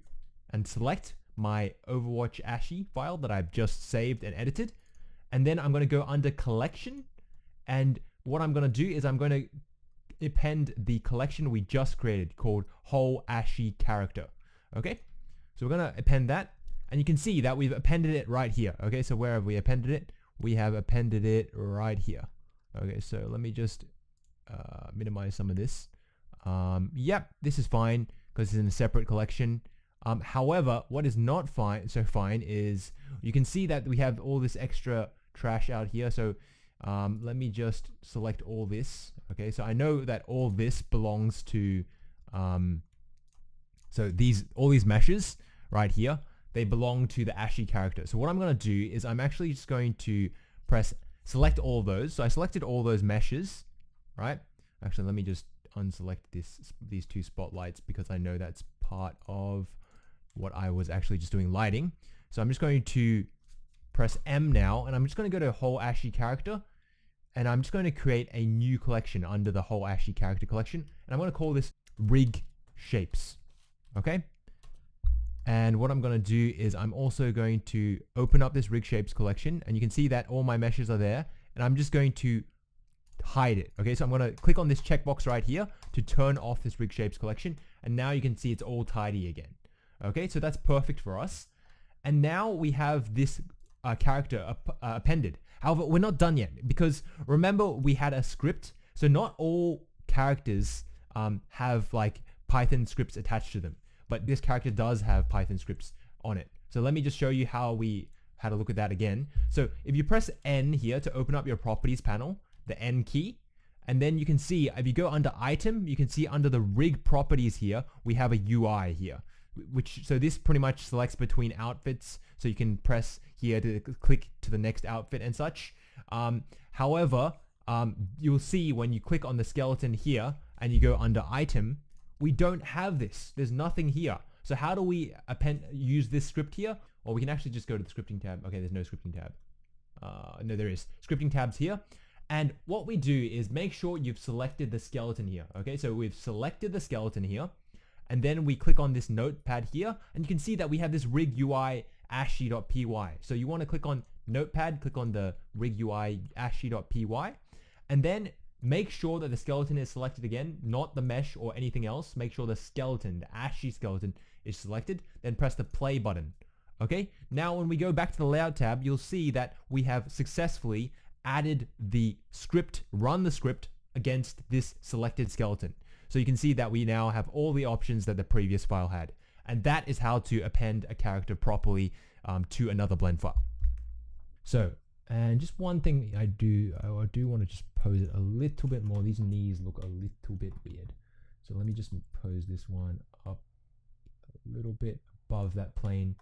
and select my Overwatch Ashy file that I've just saved and edited. And then I'm going to go under Collection. And what I'm going to do is I'm going to append the collection we just created called whole ashy character. Okay, so we're gonna append that, and you can see that we've appended it right here. Okay, so where have we appended it? We have appended it right here. Okay, so let me just uh, minimize some of this. Um, yep, this is fine because it's in a separate collection. Um, however, what is not fine so fine is you can see that we have all this extra trash out here. So um, let me just select all this. Okay, so I know that all this belongs to, um, so these, all these meshes right here, they belong to the Ashy character. So what I'm going to do is I'm actually just going to press select all those. So I selected all those meshes, right? Actually, let me just unselect this these two spotlights because I know that's part of what I was actually just doing lighting. So I'm just going to press M now, and I'm just going to go to whole Ashy character, and I'm just going to create a new collection under the whole Ashy character collection, and I'm going to call this rig shapes. Okay? And what I'm going to do is I'm also going to open up this rig shapes collection and you can see that all my meshes are there and I'm just going to hide it. Okay, so I'm going to click on this checkbox right here to turn off this rig shapes collection and now you can see it's all tidy again. Okay, so that's perfect for us. And now we have this uh, character uh, appended. However, we're not done yet because remember we had a script. So not all characters um, have like Python scripts attached to them but this character does have Python scripts on it. So let me just show you how we had a look at that again. So if you press N here to open up your properties panel, the N key, and then you can see, if you go under item, you can see under the rig properties here, we have a UI here. Which, so this pretty much selects between outfits. So you can press here to click to the next outfit and such. Um, however, um, you'll see when you click on the skeleton here and you go under item, we don't have this. There's nothing here. So how do we append, use this script here? Or we can actually just go to the scripting tab. Okay, there's no scripting tab. Uh, no, there is. Scripting tabs here. And what we do is make sure you've selected the skeleton here. Okay, so we've selected the skeleton here. And then we click on this notepad here. And you can see that we have this rig UI ashy.py. So you want to click on notepad, click on the rig UI ashy.py. And then Make sure that the skeleton is selected again, not the mesh or anything else. Make sure the skeleton, the ashy skeleton is selected, then press the play button. Okay, now when we go back to the layout tab, you'll see that we have successfully added the script, run the script against this selected skeleton. So you can see that we now have all the options that the previous file had. And that is how to append a character properly um, to another blend file. So and just one thing I do, I do want to just pose it a little bit more. These knees look a little bit weird. So let me just pose this one up a little bit above that plane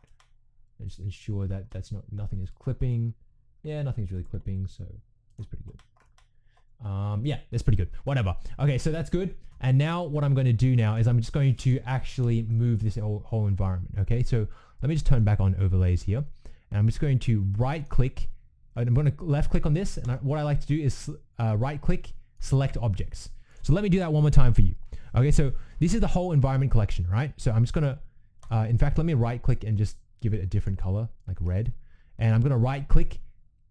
and just ensure that that's not, nothing is clipping. Yeah, nothing's really clipping, so it's pretty good. Um, yeah, that's pretty good. Whatever. Okay, so that's good. And now what I'm going to do now is I'm just going to actually move this whole, whole environment. Okay, so let me just turn back on overlays here. And I'm just going to right click I'm going to left click on this and I, what I like to do is uh, right click, select objects. So let me do that one more time for you. Okay, so this is the whole environment collection, right? So I'm just going to, uh, in fact, let me right click and just give it a different color, like red. And I'm going to right click,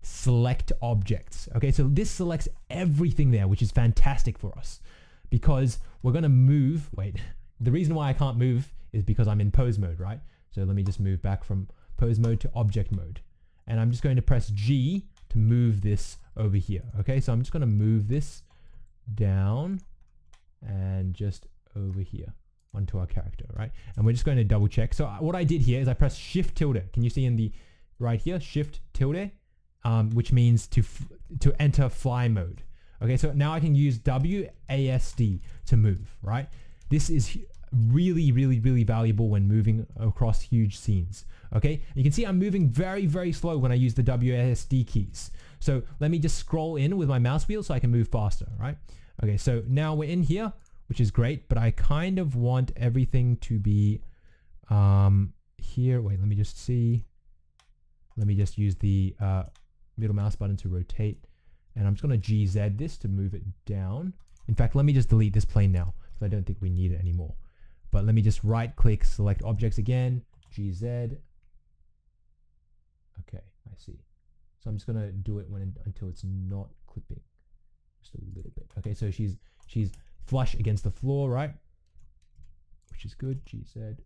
select objects. Okay, so this selects everything there, which is fantastic for us because we're going to move, wait, <laughs> the reason why I can't move is because I'm in pose mode, right? So let me just move back from pose mode to object mode and I'm just going to press G to move this over here. Okay, so I'm just going to move this down and just over here onto our character, right? And we're just going to double check. So uh, what I did here is I press Shift tilde. Can you see in the right here, Shift tilde, um, which means to to enter fly mode. Okay, so now I can use WASD to move, right? This is really, really, really valuable when moving across huge scenes. Okay, you can see I'm moving very, very slow when I use the WASD keys. So let me just scroll in with my mouse wheel so I can move faster, right? Okay, so now we're in here, which is great, but I kind of want everything to be um, here. Wait, let me just see. Let me just use the uh, middle mouse button to rotate. And I'm just going to GZ this to move it down. In fact, let me just delete this plane now because I don't think we need it anymore. But let me just right click, select objects again, GZ. Okay, I see. So I'm just gonna do it when until it's not clipping, just a little bit. Okay, so she's she's flush against the floor, right? Which is good. GZ,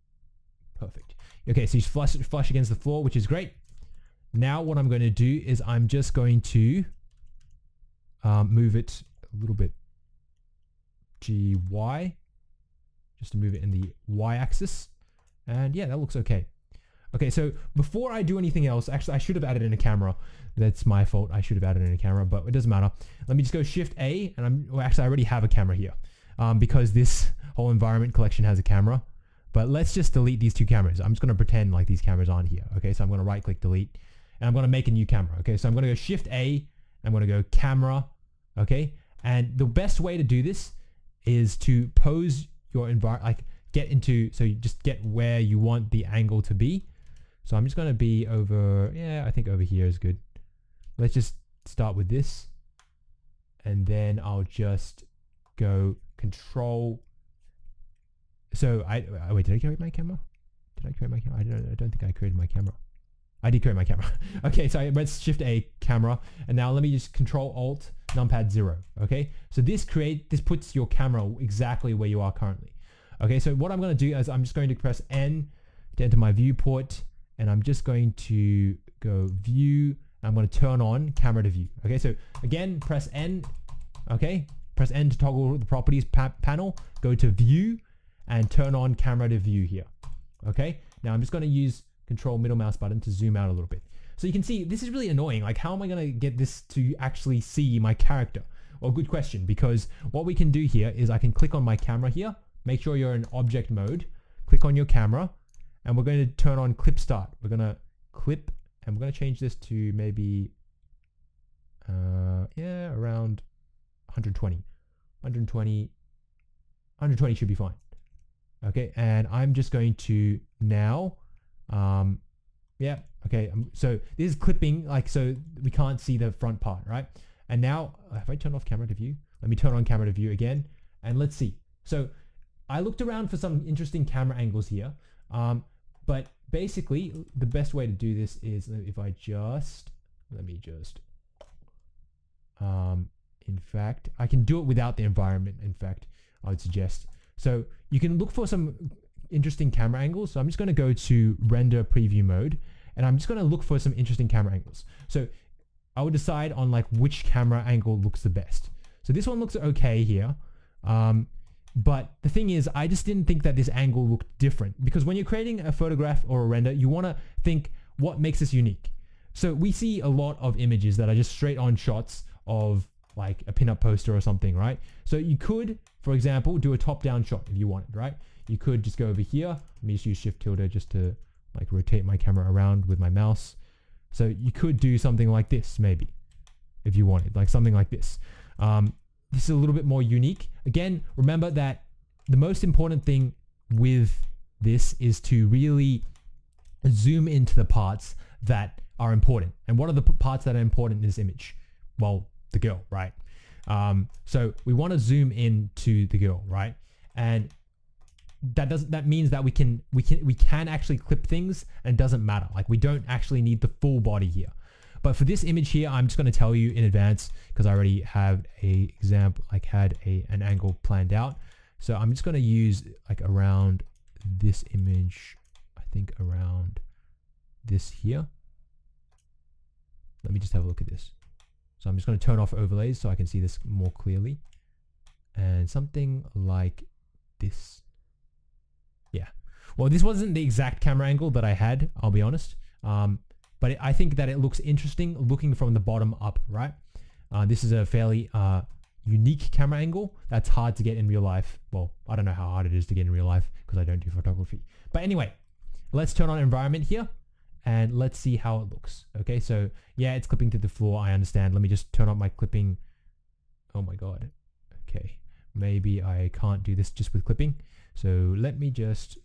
perfect. Okay, so she's flush flush against the floor, which is great. Now what I'm going to do is I'm just going to um, move it a little bit GY just to move it in the y-axis. And yeah, that looks okay. Okay, so before I do anything else, actually I should have added in a camera. That's my fault. I should have added in a camera, but it doesn't matter. Let me just go Shift A, and I'm well, actually I already have a camera here um, because this whole environment collection has a camera. But let's just delete these two cameras. I'm just going to pretend like these cameras aren't here. Okay, so I'm going to right click delete, and I'm going to make a new camera. Okay, so I'm going to go Shift A, I'm going to go camera. Okay, and the best way to do this is to pose your environment, like get into, so you just get where you want the angle to be. So I'm just going to be over, yeah, I think over here is good. Let's just start with this. And then I'll just go control. So I, oh wait, did I create my camera? did I create my camera? I don't, I don't think I created my camera. I did create my camera. <laughs> okay, so let's shift A camera. And now let me just control alt numpad zero. Okay, so this create, this puts your camera exactly where you are currently. Okay, so what I'm going to do is I'm just going to press N to enter my viewport and I'm just going to go view. I'm going to turn on camera to view. Okay, so again, press N. Okay, press N to toggle the properties pa panel. Go to view and turn on camera to view here. Okay, now I'm just going to use control middle mouse button to zoom out a little bit. So you can see this is really annoying. Like how am I going to get this to actually see my character? Well, good question because what we can do here is I can click on my camera here. Make sure you're in object mode. Click on your camera and we're going to turn on clip start. We're going to clip and we're going to change this to maybe, uh, yeah, around 120. 120, 120 should be fine. Okay, and I'm just going to now, um, yeah, okay, um, so this is clipping, like, so we can't see the front part, right? And now, if I turn off camera to view, let me turn on camera to view again, and let's see. So I looked around for some interesting camera angles here, um, but basically the best way to do this is if I just, let me just, um, in fact, I can do it without the environment, in fact, I would suggest. So you can look for some interesting camera angles. So I'm just going to go to render preview mode and I'm just going to look for some interesting camera angles. So I would decide on like which camera angle looks the best. So this one looks okay here. Um, but the thing is, I just didn't think that this angle looked different because when you're creating a photograph or a render, you want to think what makes this unique. So we see a lot of images that are just straight on shots of like a pinup poster or something, right? So you could, for example, do a top-down shot if you wanted, right? You could just go over here. Let me just use Shift tilde just to like rotate my camera around with my mouse. So you could do something like this maybe if you wanted, like something like this. Um, this is a little bit more unique. Again, remember that the most important thing with this is to really zoom into the parts that are important. And what are the parts that are important in this image? Well, the girl, right? Um, so we want to zoom in to the girl, right? And that doesn't that means that we can we can we can actually clip things and it doesn't matter. Like we don't actually need the full body here. But for this image here, I'm just going to tell you in advance because I already have a example, like had a an angle planned out. So I'm just going to use like around this image, I think around this here. Let me just have a look at this. So I'm just going to turn off overlays so I can see this more clearly. And something like this. Yeah. Well, this wasn't the exact camera angle that I had, I'll be honest. Um, but I think that it looks interesting looking from the bottom up, right? Uh, this is a fairly uh, unique camera angle that's hard to get in real life. Well, I don't know how hard it is to get in real life because I don't do photography. But anyway, let's turn on environment here and let's see how it looks. Okay, so yeah, it's clipping to the floor. I understand. Let me just turn on my clipping. Oh my God. Okay, maybe I can't do this just with clipping. So let me just,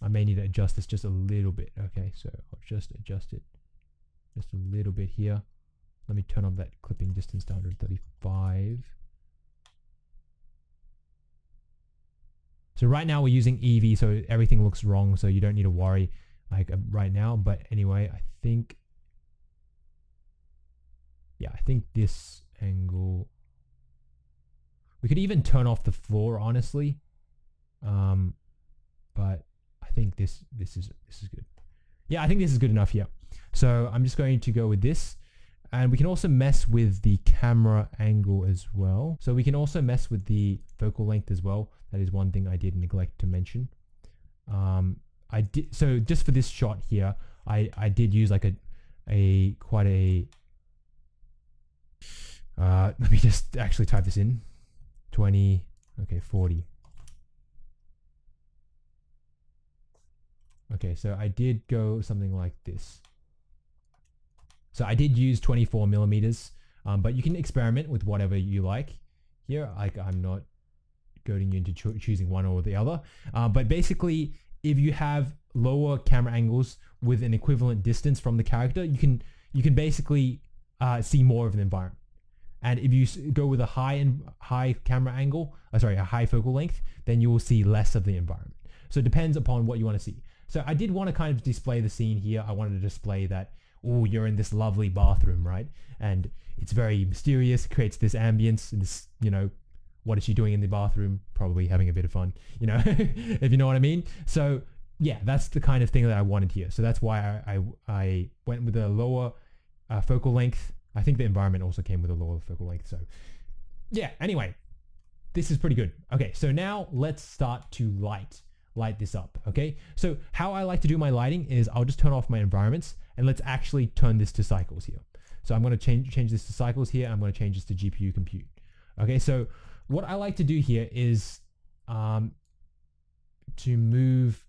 I may need to adjust this just a little bit. Okay, so I'll just adjust it just a little bit here. Let me turn on that clipping distance to 135. So right now we're using EEVEE, so everything looks wrong, so you don't need to worry like uh, right now. But anyway, I think, yeah, I think this angle, we could even turn off the floor, honestly. Um, but I think this, this is, this is good. Yeah, I think this is good enough here. So I'm just going to go with this. And we can also mess with the camera angle as well. So we can also mess with the focal length as well. That is one thing I did neglect to mention. Um, I did so just for this shot here, I I did use like a a quite a. Uh, let me just actually type this in. Twenty. Okay, forty. Okay, so I did go something like this. So I did use 24 millimeters, um, but you can experiment with whatever you like. Here, like I'm not goading you into cho choosing one or the other. Uh, but basically, if you have lower camera angles with an equivalent distance from the character, you can you can basically uh, see more of an environment. And if you go with a high and high camera angle, uh, sorry, a high focal length, then you will see less of the environment. So it depends upon what you want to see. So I did want to kind of display the scene here. I wanted to display that, oh, you're in this lovely bathroom, right? And it's very mysterious, creates this ambience, and this, you know, what is she doing in the bathroom? Probably having a bit of fun, you know, <laughs> if you know what I mean. So yeah, that's the kind of thing that I wanted here. So that's why I, I, I went with a lower uh, focal length. I think the environment also came with a lower focal length. So yeah, anyway, this is pretty good. Okay, so now let's start to light light this up. Okay, so how I like to do my lighting is I'll just turn off my environments and let's actually turn this to cycles here. So I'm going to change change this to cycles here. I'm going to change this to GPU compute. Okay, so what I like to do here is um, to move.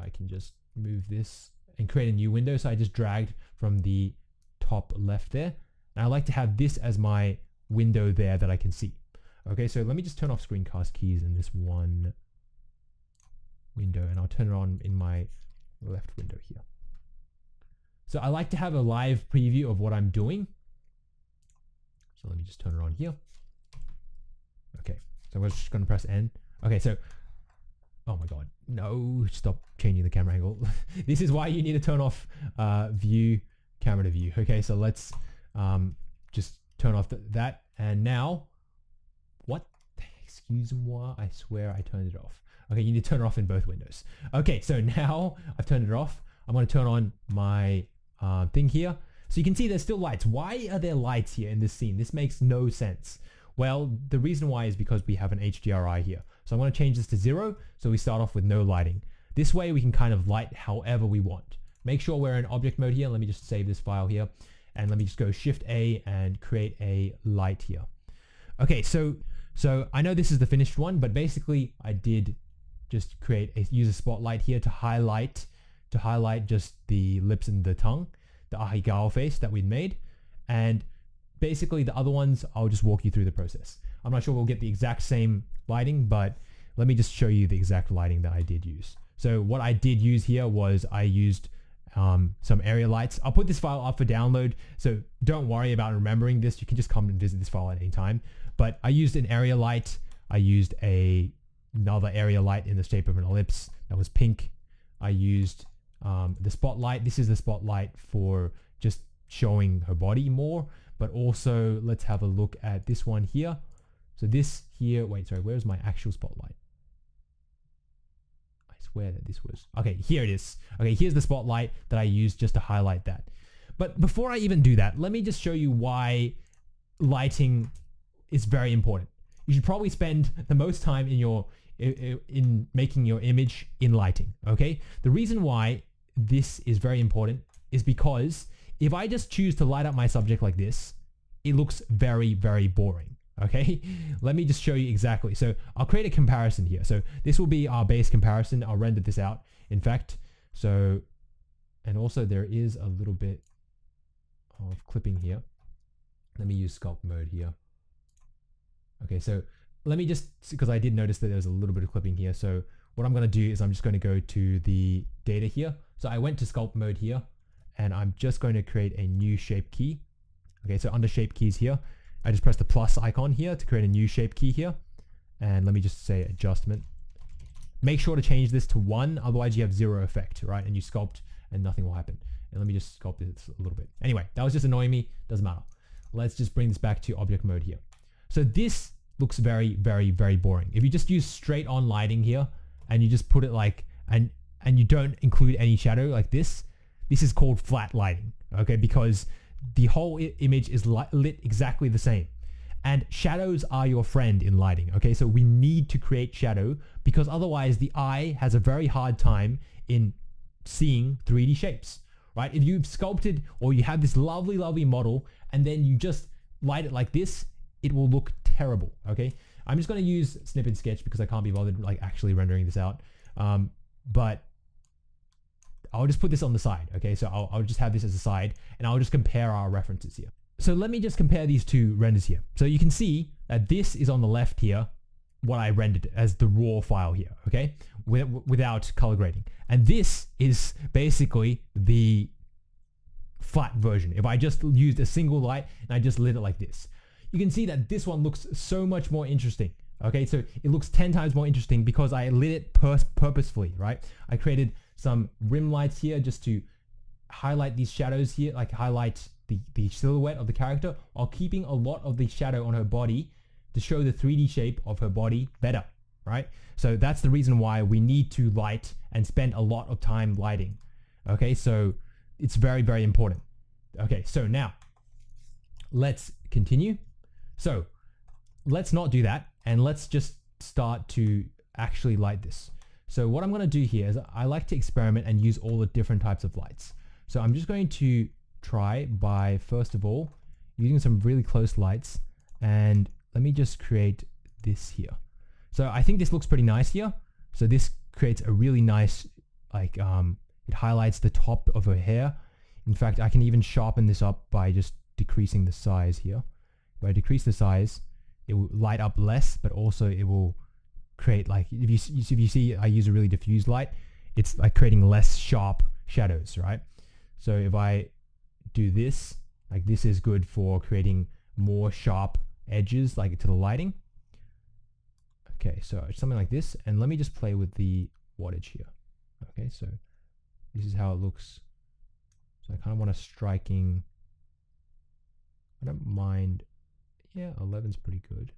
I can just move this and create a new window. So I just dragged from the top left there. And I like to have this as my window there that I can see. Okay, so let me just turn off screencast keys in this one window and I'll turn it on in my left window here. So I like to have a live preview of what I'm doing. So let me just turn it on here. Okay, so I'm just going to press N. Okay, so, oh my God, no, stop changing the camera angle. <laughs> this is why you need to turn off uh, view, camera to view. Okay, so let's um, just turn off the, that. And now, what? Excuse me, I swear I turned it off. Okay, you need to turn it off in both windows. Okay, so <laughs> now I've turned it off. I'm going to turn on my uh, thing here. So you can see there's still lights. Why are there lights here in this scene? This makes no sense. Well, the reason why is because we have an HDRI here. So I'm going to change this to zero. So we start off with no lighting. This way we can kind of light however we want. Make sure we're in object mode here. Let me just save this file here. And let me just go shift A and create a light here. Okay, so so I know this is the finished one, but basically I did just create a use a spotlight here to highlight to highlight just the lips and the tongue, the Ahegao face that we'd made. And basically the other ones, I'll just walk you through the process. I'm not sure we'll get the exact same lighting, but let me just show you the exact lighting that I did use. So what I did use here was I used um, some area lights. I'll put this file up for download, so don't worry about remembering this. You can just come and visit this file at any time. But I used an area light. I used a another area light in the shape of an ellipse that was pink. I used um, the spotlight. This is the spotlight for just showing her body more, but also let's have a look at this one here. So this here, wait, sorry, where's my actual spotlight? Swear that this was, okay, here it is. Okay, here's the spotlight that I used just to highlight that. But before I even do that, let me just show you why lighting is very important. You should probably spend the most time in your in making your image in lighting, okay? The reason why this is very important is because if I just choose to light up my subject like this, it looks very, very boring, okay? <laughs> Let me just show you exactly. So I'll create a comparison here. So this will be our base comparison. I'll render this out, in fact. So, and also there is a little bit of clipping here. Let me use sculpt mode here. Okay, so let me just, because I did notice that there was a little bit of clipping here. So what I'm going to do is I'm just going to go to the data here. So I went to sculpt mode here and I'm just going to create a new shape key. Okay, so under shape keys here, I just press the plus icon here to create a new shape key here. And let me just say adjustment. Make sure to change this to one, otherwise you have zero effect, right? And you sculpt and nothing will happen. And let me just sculpt this a little bit. Anyway, that was just annoying me, doesn't matter. Let's just bring this back to object mode here. So this looks very, very, very boring. If you just use straight on lighting here and you just put it like, and, and you don't include any shadow like this, this is called flat lighting, okay? Because the whole image is lit exactly the same. And shadows are your friend in lighting, okay? So we need to create shadow because otherwise the eye has a very hard time in seeing 3D shapes, right? If you've sculpted or you have this lovely, lovely model and then you just light it like this, it will look terrible, okay? I'm just going to use Snip and Sketch because I can't be bothered like actually rendering this out. Um, but I'll just put this on the side, okay? So I'll, I'll just have this as a side and I'll just compare our references here. So let me just compare these two renders here. So you can see that this is on the left here, what I rendered as the raw file here, okay? without color grading. And this is basically the flat version. If I just used a single light and I just lit it like this you can see that this one looks so much more interesting. Okay, so it looks 10 times more interesting because I lit it pur purposefully, right? I created some rim lights here just to highlight these shadows here, like highlight the, the silhouette of the character while keeping a lot of the shadow on her body to show the 3D shape of her body better, right? So that's the reason why we need to light and spend a lot of time lighting. Okay, so it's very, very important. Okay, so now let's continue. So let's not do that and let's just start to actually light this. So what I'm going to do here is I like to experiment and use all the different types of lights. So I'm just going to try by first of all using some really close lights and let me just create this here. So I think this looks pretty nice here. So this creates a really nice, like, um, it highlights the top of her hair. In fact, I can even sharpen this up by just decreasing the size here. If I decrease the size, it will light up less, but also it will create like, if you, if you see I use a really diffuse light, it's like creating less sharp shadows, right? So if I do this, like this is good for creating more sharp edges like to the lighting. Okay, so something like this. And let me just play with the wattage here. Okay, so this is how it looks. So I kind of want a striking, I don't mind, yeah, 11's pretty good.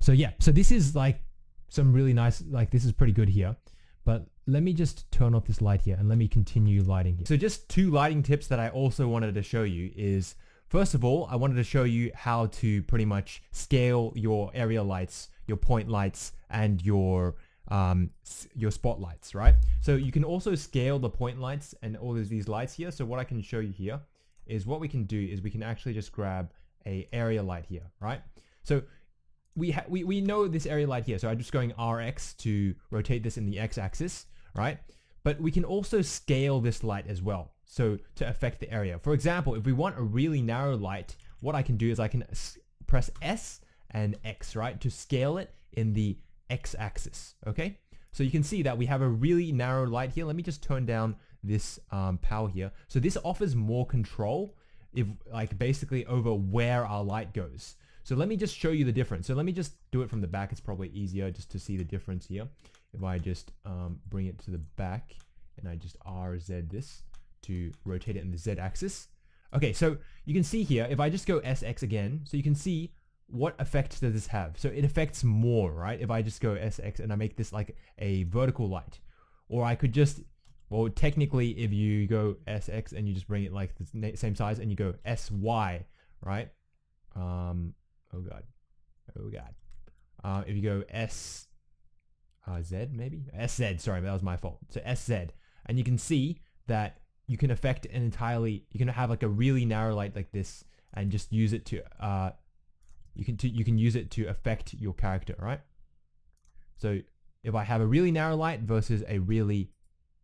So yeah, so this is like some really nice, like this is pretty good here. But let me just turn off this light here and let me continue lighting here. So just two lighting tips that I also wanted to show you is First of all, I wanted to show you how to pretty much scale your area lights, your point lights, and your um, your spotlights, right? So you can also scale the point lights and all of these lights here. So what I can show you here is what we can do is we can actually just grab a area light here, right? So we, we, we know this area light here. So I'm just going RX to rotate this in the X axis, right? But we can also scale this light as well so to affect the area. For example, if we want a really narrow light, what I can do is I can press S and X, right, to scale it in the X axis, okay? So you can see that we have a really narrow light here. Let me just turn down this um, power here. So this offers more control if like basically over where our light goes. So let me just show you the difference. So let me just do it from the back. It's probably easier just to see the difference here. If I just um, bring it to the back and I just RZ this, to rotate it in the Z axis. Okay, so you can see here, if I just go SX again, so you can see what effect does this have? So it affects more, right? If I just go SX and I make this like a vertical light. Or I could just, well, technically if you go SX and you just bring it like the same size and you go SY, right? Um, oh God. Oh God. Uh, if you go S, uh, Z maybe? SZ, sorry, that was my fault. So SZ. And you can see that you can affect an entirely, you can have like a really narrow light like this and just use it to, uh, you can, to, you can use it to affect your character, right? So if I have a really narrow light versus a really,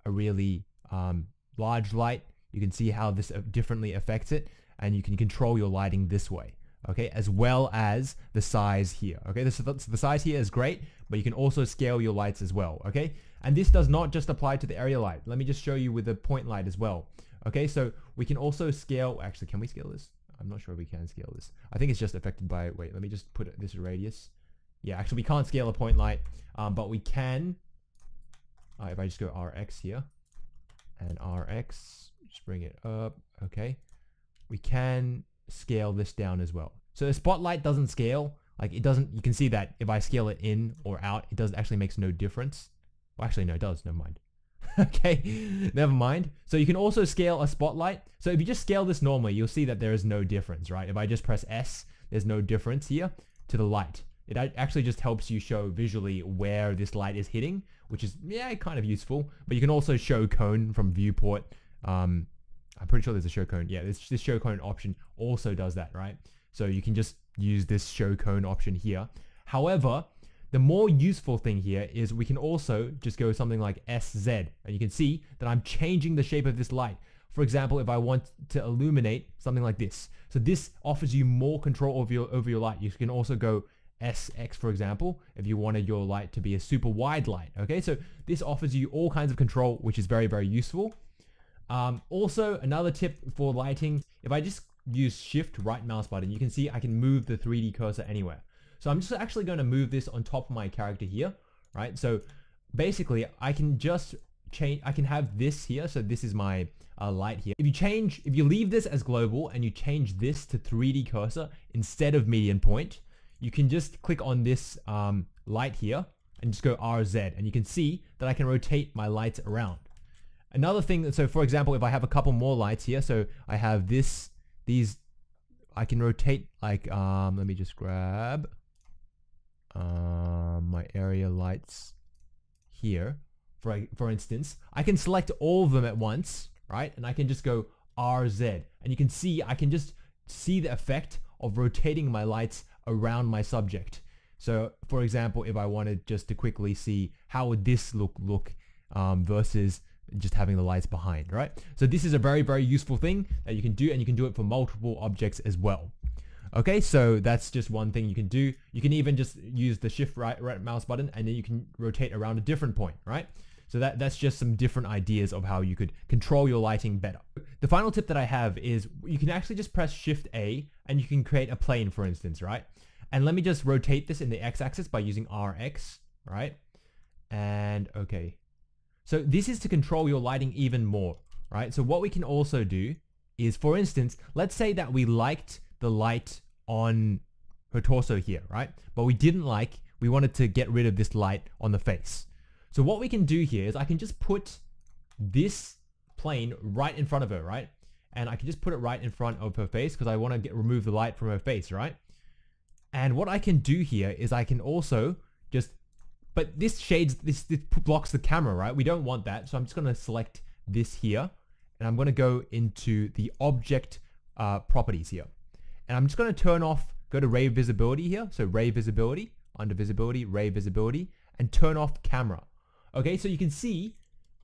a really um, large light, you can see how this uh, differently affects it and you can control your lighting this way okay, as well as the size here, okay? This, the size here is great, but you can also scale your lights as well, okay? And this does not just apply to the area light. Let me just show you with the point light as well. Okay, so we can also scale, actually, can we scale this? I'm not sure we can scale this. I think it's just affected by, wait, let me just put this radius. Yeah, actually we can't scale a point light, um, but we can, uh, if I just go RX here, and RX, just bring it up, okay. We can scale this down as well. So the spotlight doesn't scale, like it doesn't, you can see that if I scale it in or out, it does actually makes no difference. Well, actually, no, it does. Never mind. <laughs> okay, never mind. So you can also scale a spotlight. So if you just scale this normally, you'll see that there is no difference, right? If I just press S, there's no difference here to the light. It actually just helps you show visually where this light is hitting, which is, yeah, kind of useful. But you can also show cone from viewport. Um, I'm pretty sure there's a show cone. Yeah, this, this show cone option also does that, right? So you can just use this show cone option here. However, the more useful thing here is we can also just go something like SZ and you can see that I'm changing the shape of this light. For example, if I want to illuminate something like this. So this offers you more control over your, over your light. You can also go SX, for example, if you wanted your light to be a super wide light. Okay, so this offers you all kinds of control, which is very, very useful. Um, also, another tip for lighting, if I just use shift right mouse button, you can see I can move the 3D cursor anywhere. So I'm just actually going to move this on top of my character here, right? So basically I can just change, I can have this here. So this is my uh, light here. If you change, if you leave this as global and you change this to 3D cursor instead of median point, you can just click on this um, light here and just go RZ and you can see that I can rotate my lights around. Another thing, so for example, if I have a couple more lights here, so I have this, these, I can rotate like, um, let me just grab um, my area lights here. For, for instance, I can select all of them at once, right? And I can just go RZ and you can see, I can just see the effect of rotating my lights around my subject. So for example, if I wanted just to quickly see how would this look look um, versus just having the lights behind, right? So this is a very, very useful thing that you can do and you can do it for multiple objects as well. Okay, so that's just one thing you can do. You can even just use the shift right, right mouse button and then you can rotate around a different point, right? So that, that's just some different ideas of how you could control your lighting better. The final tip that I have is you can actually just press shift A and you can create a plane, for instance, right? And let me just rotate this in the x-axis by using RX, right? And okay. So this is to control your lighting even more, right? So what we can also do is, for instance, let's say that we liked the light on her torso here, right? But we didn't like, we wanted to get rid of this light on the face. So what we can do here is I can just put this plane right in front of her, right? And I can just put it right in front of her face because I want to get remove the light from her face, right? And what I can do here is I can also just, but this shades, this, this blocks the camera, right? We don't want that. So I'm just going to select this here and I'm going to go into the object uh, properties here. And I'm just going to turn off, go to ray visibility here. So ray visibility, under visibility, ray visibility, and turn off camera. Okay, so you can see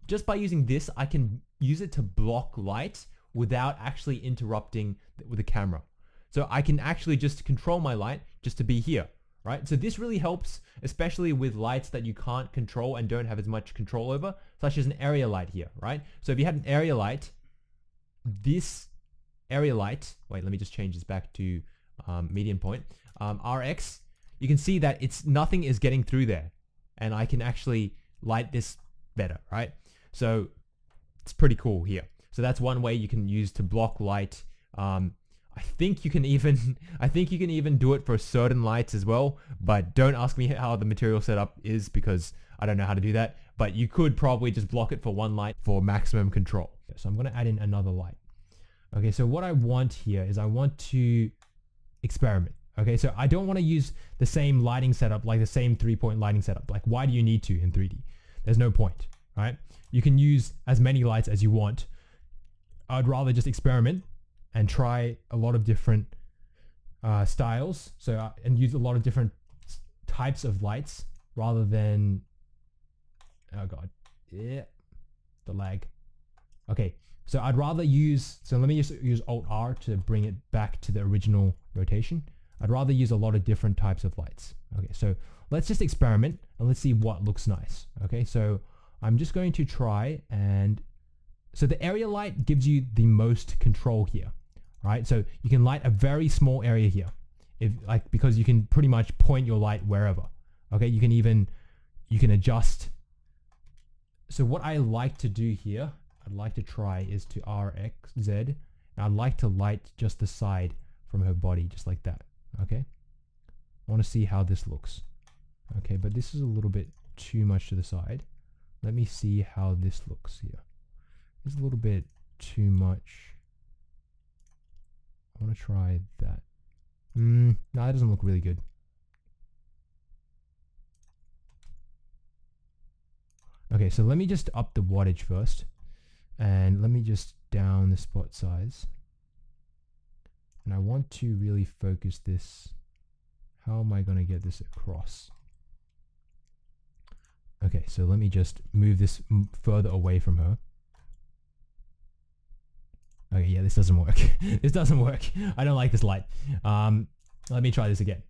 just by using this, I can use it to block light without actually interrupting with the camera. So I can actually just control my light just to be here, right? So this really helps, especially with lights that you can't control and don't have as much control over, such as an area light here, right? So if you had an area light, this area light, wait, let me just change this back to um, median point, um, RX, you can see that it's nothing is getting through there. And I can actually light this better, right? So it's pretty cool here. So that's one way you can use to block light um, I think you can even <laughs> I think you can even do it for certain lights as well, but don't ask me how the material setup is because I don't know how to do that. But you could probably just block it for one light for maximum control. So I'm going to add in another light. Okay, so what I want here is I want to experiment. Okay, so I don't want to use the same lighting setup, like the same three-point lighting setup. Like, why do you need to in 3D? There's no point, right? You can use as many lights as you want. I'd rather just experiment and try a lot of different uh, styles. So uh, and use a lot of different types of lights rather than oh god, yeah, the lag. Okay, so I'd rather use. So let me just use Alt R to bring it back to the original rotation. I'd rather use a lot of different types of lights. Okay, so let's just experiment and let's see what looks nice. Okay, so I'm just going to try and so the area light gives you the most control here right? So you can light a very small area here, if like because you can pretty much point your light wherever. Okay, you can even you can adjust. So what I like to do here, I'd like to try is to RXZ. And I'd like to light just the side from her body, just like that. Okay, I want to see how this looks. Okay, but this is a little bit too much to the side. Let me see how this looks here. It's a little bit too much. I want to try that. Mm, no, that doesn't look really good. Okay, so let me just up the wattage first. And let me just down the spot size. And I want to really focus this. How am I going to get this across? Okay, so let me just move this further away from her. Okay, yeah, this doesn't work. <laughs> this doesn't work. I don't like this light. Um, let me try this again.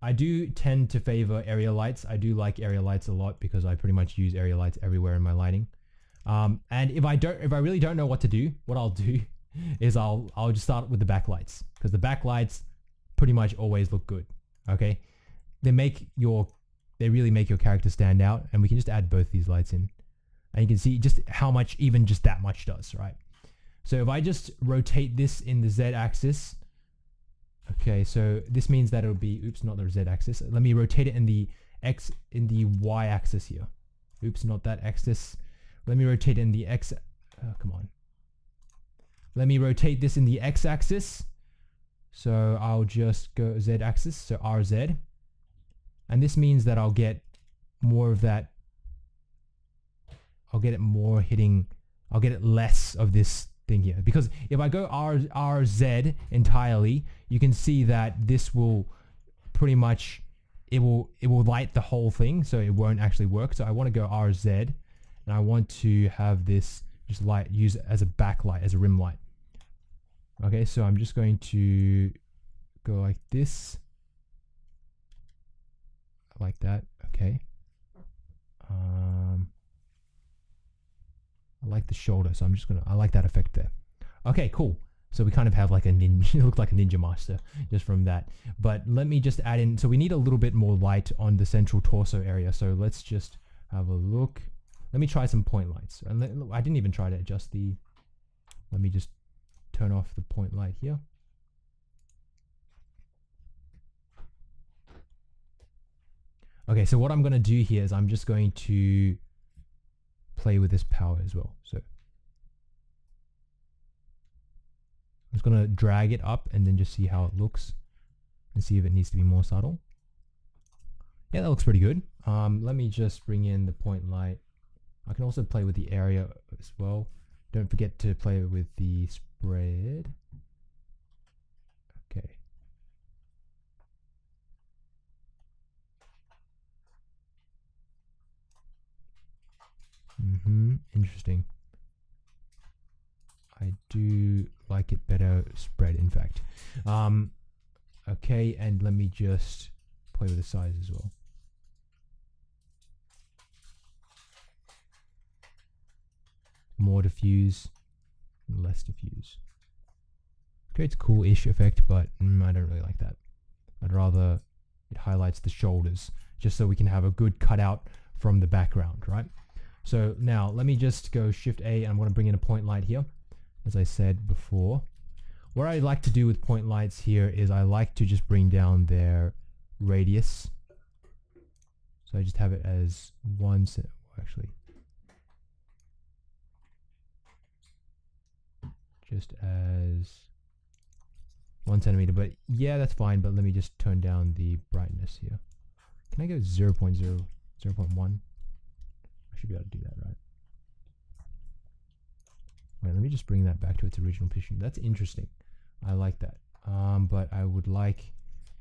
I do tend to favor area lights. I do like area lights a lot because I pretty much use area lights everywhere in my lighting. Um, and if I don't, if I really don't know what to do, what I'll do <laughs> is I'll I'll just start with the backlights because the backlights pretty much always look good. Okay, they make your they really make your character stand out, and we can just add both these lights in, and you can see just how much even just that much does, right? So if I just rotate this in the Z axis, okay, so this means that it'll be, oops, not the Z axis. Let me rotate it in the X, in the Y axis here. Oops, not that axis. Let me rotate in the X, oh, come on. Let me rotate this in the X axis. So I'll just go Z axis, so RZ. And this means that I'll get more of that, I'll get it more hitting, I'll get it less of this thing here. Because if I go R, RZ entirely, you can see that this will pretty much, it will, it will light the whole thing. So it won't actually work. So I want to go RZ and I want to have this just light, use it as a backlight, as a rim light. Okay, so I'm just going to go like this. Like that, okay. Um, I like the shoulder, so I'm just gonna, I like that effect there. Okay, cool. So we kind of have like a ninja, <laughs> it looked like a ninja master just from that. But let me just add in, so we need a little bit more light on the central torso area. So let's just have a look. Let me try some point lights. And I didn't even try to adjust the, let me just turn off the point light here. Okay, so what I'm to do here is I'm just going to play with this power as well. So I'm just going to drag it up and then just see how it looks and see if it needs to be more subtle. Yeah, that looks pretty good. Um, let me just bring in the point light. I can also play with the area as well. Don't forget to play with the spread. Okay. Mm-hmm. Interesting. I do like it better spread, in fact. Um, okay, and let me just play with the size as well. More diffuse, less diffuse. Creates a cool-ish effect, but mm, I don't really like that. I'd rather it highlights the shoulders, just so we can have a good cutout from the background, right? So now let me just go Shift A and I'm going to bring in a point light here, as I said before. What I like to do with point lights here is I like to just bring down their radius. So I just have it as one, actually, just as one centimeter. But yeah, that's fine. But let me just turn down the brightness here. Can I go 0, 0.0, 0 0.1? Should be able to do that, right? Wait, let me just bring that back to its original position. That's interesting. I like that. Um, but I would like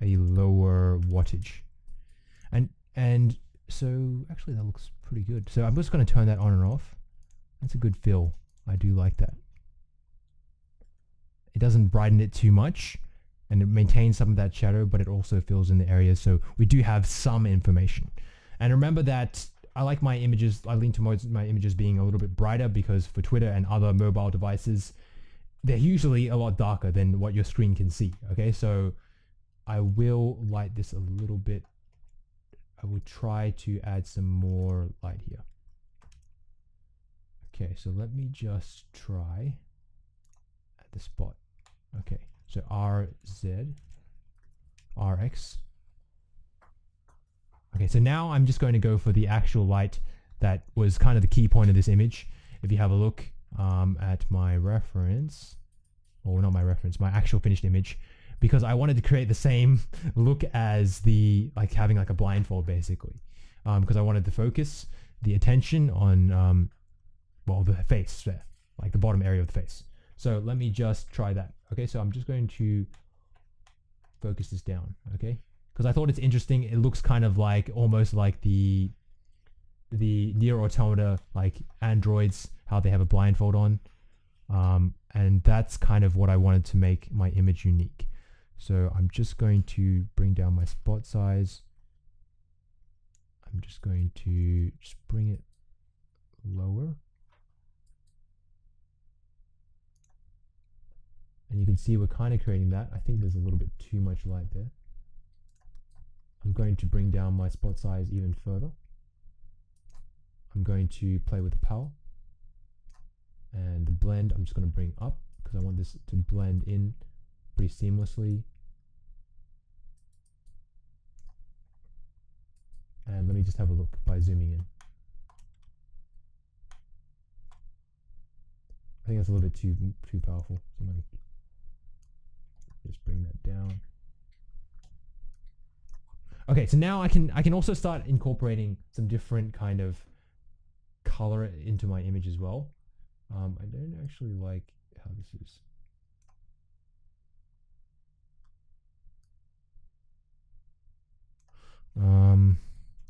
a lower wattage. And and so actually that looks pretty good. So I'm just going to turn that on and off. That's a good fill. I do like that. It doesn't brighten it too much and it maintains some of that shadow, but it also fills in the areas. So we do have some information. And remember that I like my images. I lean towards my images being a little bit brighter because for Twitter and other mobile devices, they're usually a lot darker than what your screen can see. Okay, so I will light this a little bit. I will try to add some more light here. Okay, so let me just try at the spot. Okay, so RZ, RX, Okay, so now I'm just going to go for the actual light that was kind of the key point of this image. If you have a look um, at my reference, or not my reference, my actual finished image, because I wanted to create the same <laughs> look as the, like having like a blindfold basically. Because um, I wanted to focus the attention on, um, well, the face there, like the bottom area of the face. So let me just try that. Okay, so I'm just going to focus this down, okay? Because I thought it's interesting. It looks kind of like almost like the the NieR Automata like androids how they have a blindfold on. Um, and that's kind of what I wanted to make my image unique. So I'm just going to bring down my spot size. I'm just going to just bring it lower. And you can see we're kind of creating that. I think there's a little bit too much light there I'm going to bring down my spot size even further. I'm going to play with the power. And the blend, I'm just going to bring up because I want this to blend in pretty seamlessly. And let me just have a look by zooming in. I think that's a little bit too too powerful. So let me just bring that down. Okay, so now I can I can also start incorporating some different kind of color into my image as well. Um, I don't actually like how this is. Um,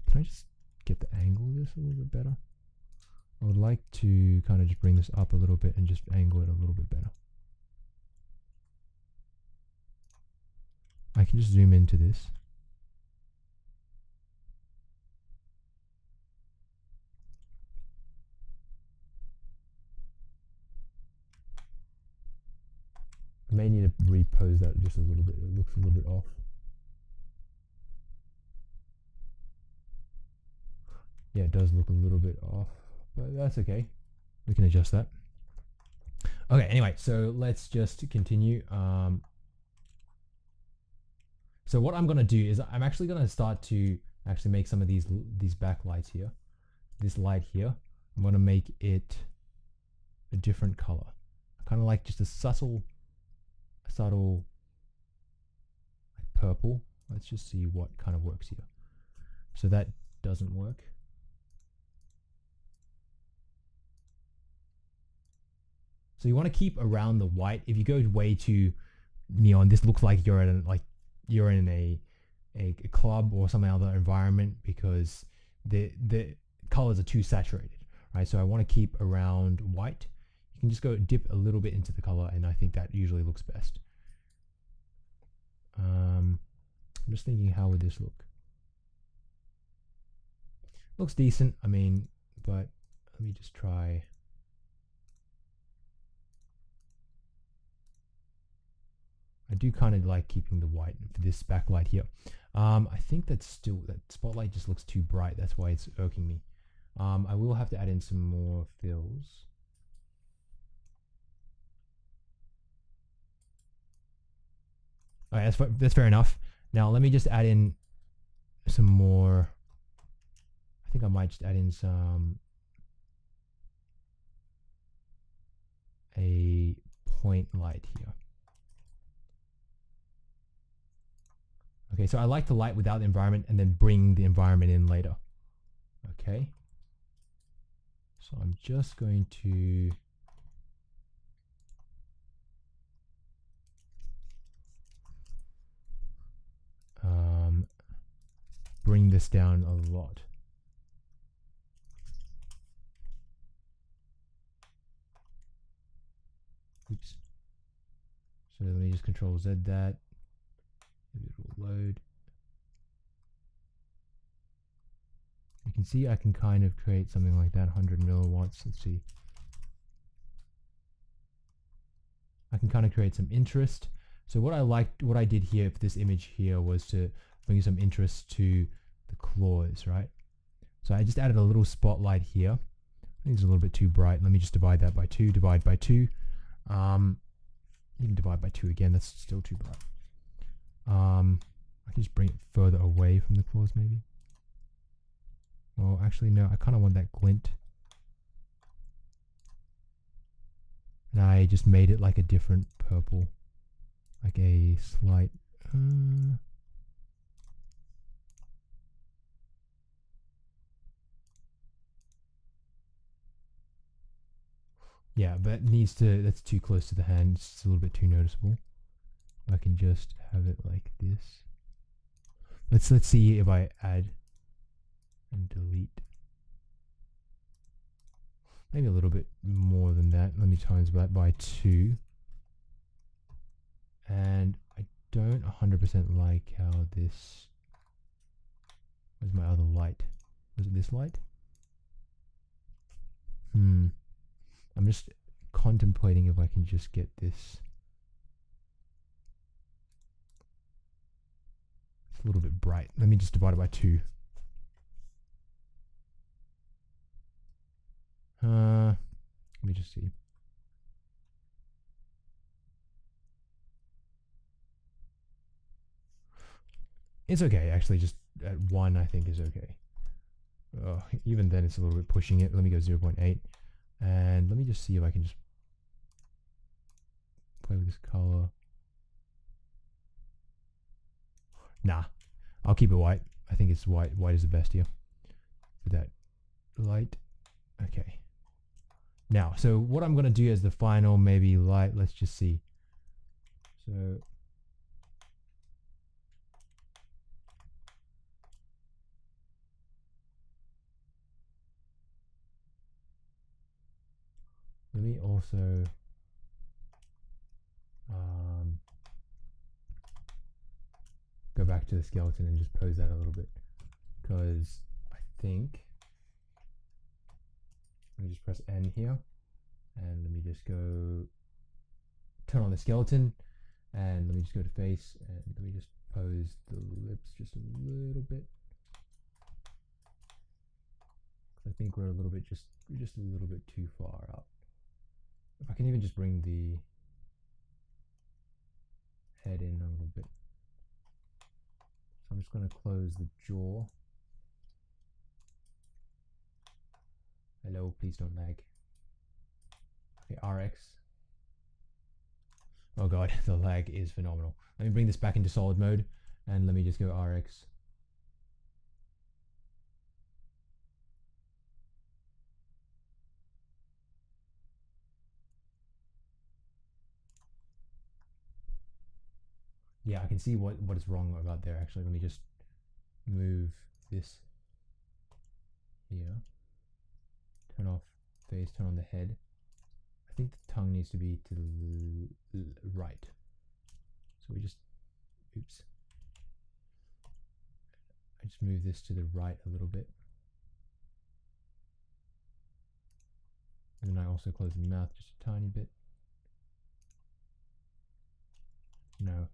can I just get the angle of this a little bit better? I would like to kind of just bring this up a little bit and just angle it a little bit better. I can just zoom into this. May need to repose that just a little bit. It looks a little bit off. Yeah, it does look a little bit off, but that's okay. We can adjust that. Okay, anyway, so let's just continue. Um, so what I'm going to do is I'm actually going to start to actually make some of these these backlights here. This light here, I'm to make it a different color. I kind of like just a subtle, subtle purple. Let's just see what kind of works here. So that doesn't work. So you want to keep around the white. If you go way too neon, this looks like you're in like you're in a a, a club or some other environment because the the colors are too saturated, right? So I want to keep around white. Can just go dip a little bit into the color, and I think that usually looks best. Um, I'm just thinking, how would this look? Looks decent. I mean, but let me just try. I do kind of like keeping the white for this backlight here. Um, I think that's still, that spotlight just looks too bright. That's why it's irking me. Um, I will have to add in some more fills. All right, that's, that's fair enough. Now let me just add in some more. I think I might just add in some a point light here. Okay, so I like the light without the environment and then bring the environment in later. Okay. So I'm just going to um, bring this down a lot. Oops. So let me just control Z that. It will load. You can see I can kind of create something like that, 100 milliwatts. Let's see. I can kind of create some interest. So what I liked, what I did here for this image here was to bring some interest to the claws, right? So I just added a little spotlight here. It's a little bit too bright. Let me just divide that by two, divide by two. Um, can divide by two again, that's still too bright. Um, I can just bring it further away from the claws maybe. Well, actually no, I kind of want that glint. And I just made it like a different purple. Like a slight... Uh, yeah, but needs to, that's too close to the hand. It's a little bit too noticeable. I can just have it like this. Let's let's see if I add and delete. Maybe a little bit more than that. Let me times that by two. And I don't 100% like how this. Where's my other light? Was it this light? Hmm. I'm just contemplating if I can just get this It's a little bit bright. Let me just divide it by two. Uh, let me just see. It's okay, actually, just at one I think is okay. Oh, even then it's a little bit pushing it. Let me go 0 0.8. And let me just see if I can just play with this color. Nah, I'll keep it white. I think it's white. White is the best here. For that light. Okay. Now, so what I'm going to do as the final maybe light, let's just see. So let me also um, go back to the skeleton and just pose that a little bit. Because I think let me just press N here and let me just go turn on the skeleton and let me just go to face and let me just pose the lips just a little bit. I think we're a little bit just just a little bit too far up I can even just bring the head in a little bit. So I'm just going to close the jaw. Hello, please don't lag. Okay, RX. Oh god, <laughs> the lag is phenomenal. Let me bring this back into solid mode and let me just go RX. Yeah, I can see what, what is wrong about there actually. Let me just move this here. Turn off face, turn on the head. I think the tongue needs to be to the right. So we just, oops. I just move this to the right a little bit. And then I also close the mouth just a tiny bit. No,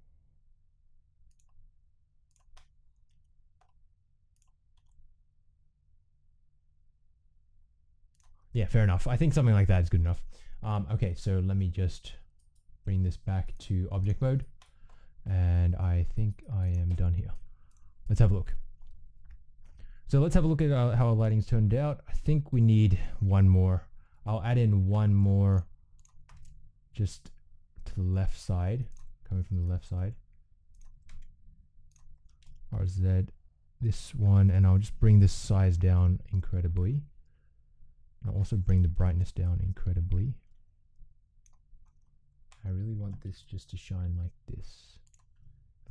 Yeah, fair enough. I think something like that is good enough. Um, okay, so let me just bring this back to object mode. And I think I am done here. Let's have a look. So let's have a look at uh, how our lighting's turned out. I think we need one more. I'll add in one more just to the left side, coming from the left side. RZ, this one, and I'll just bring this size down incredibly. I'll also bring the brightness down incredibly. I really want this just to shine like this.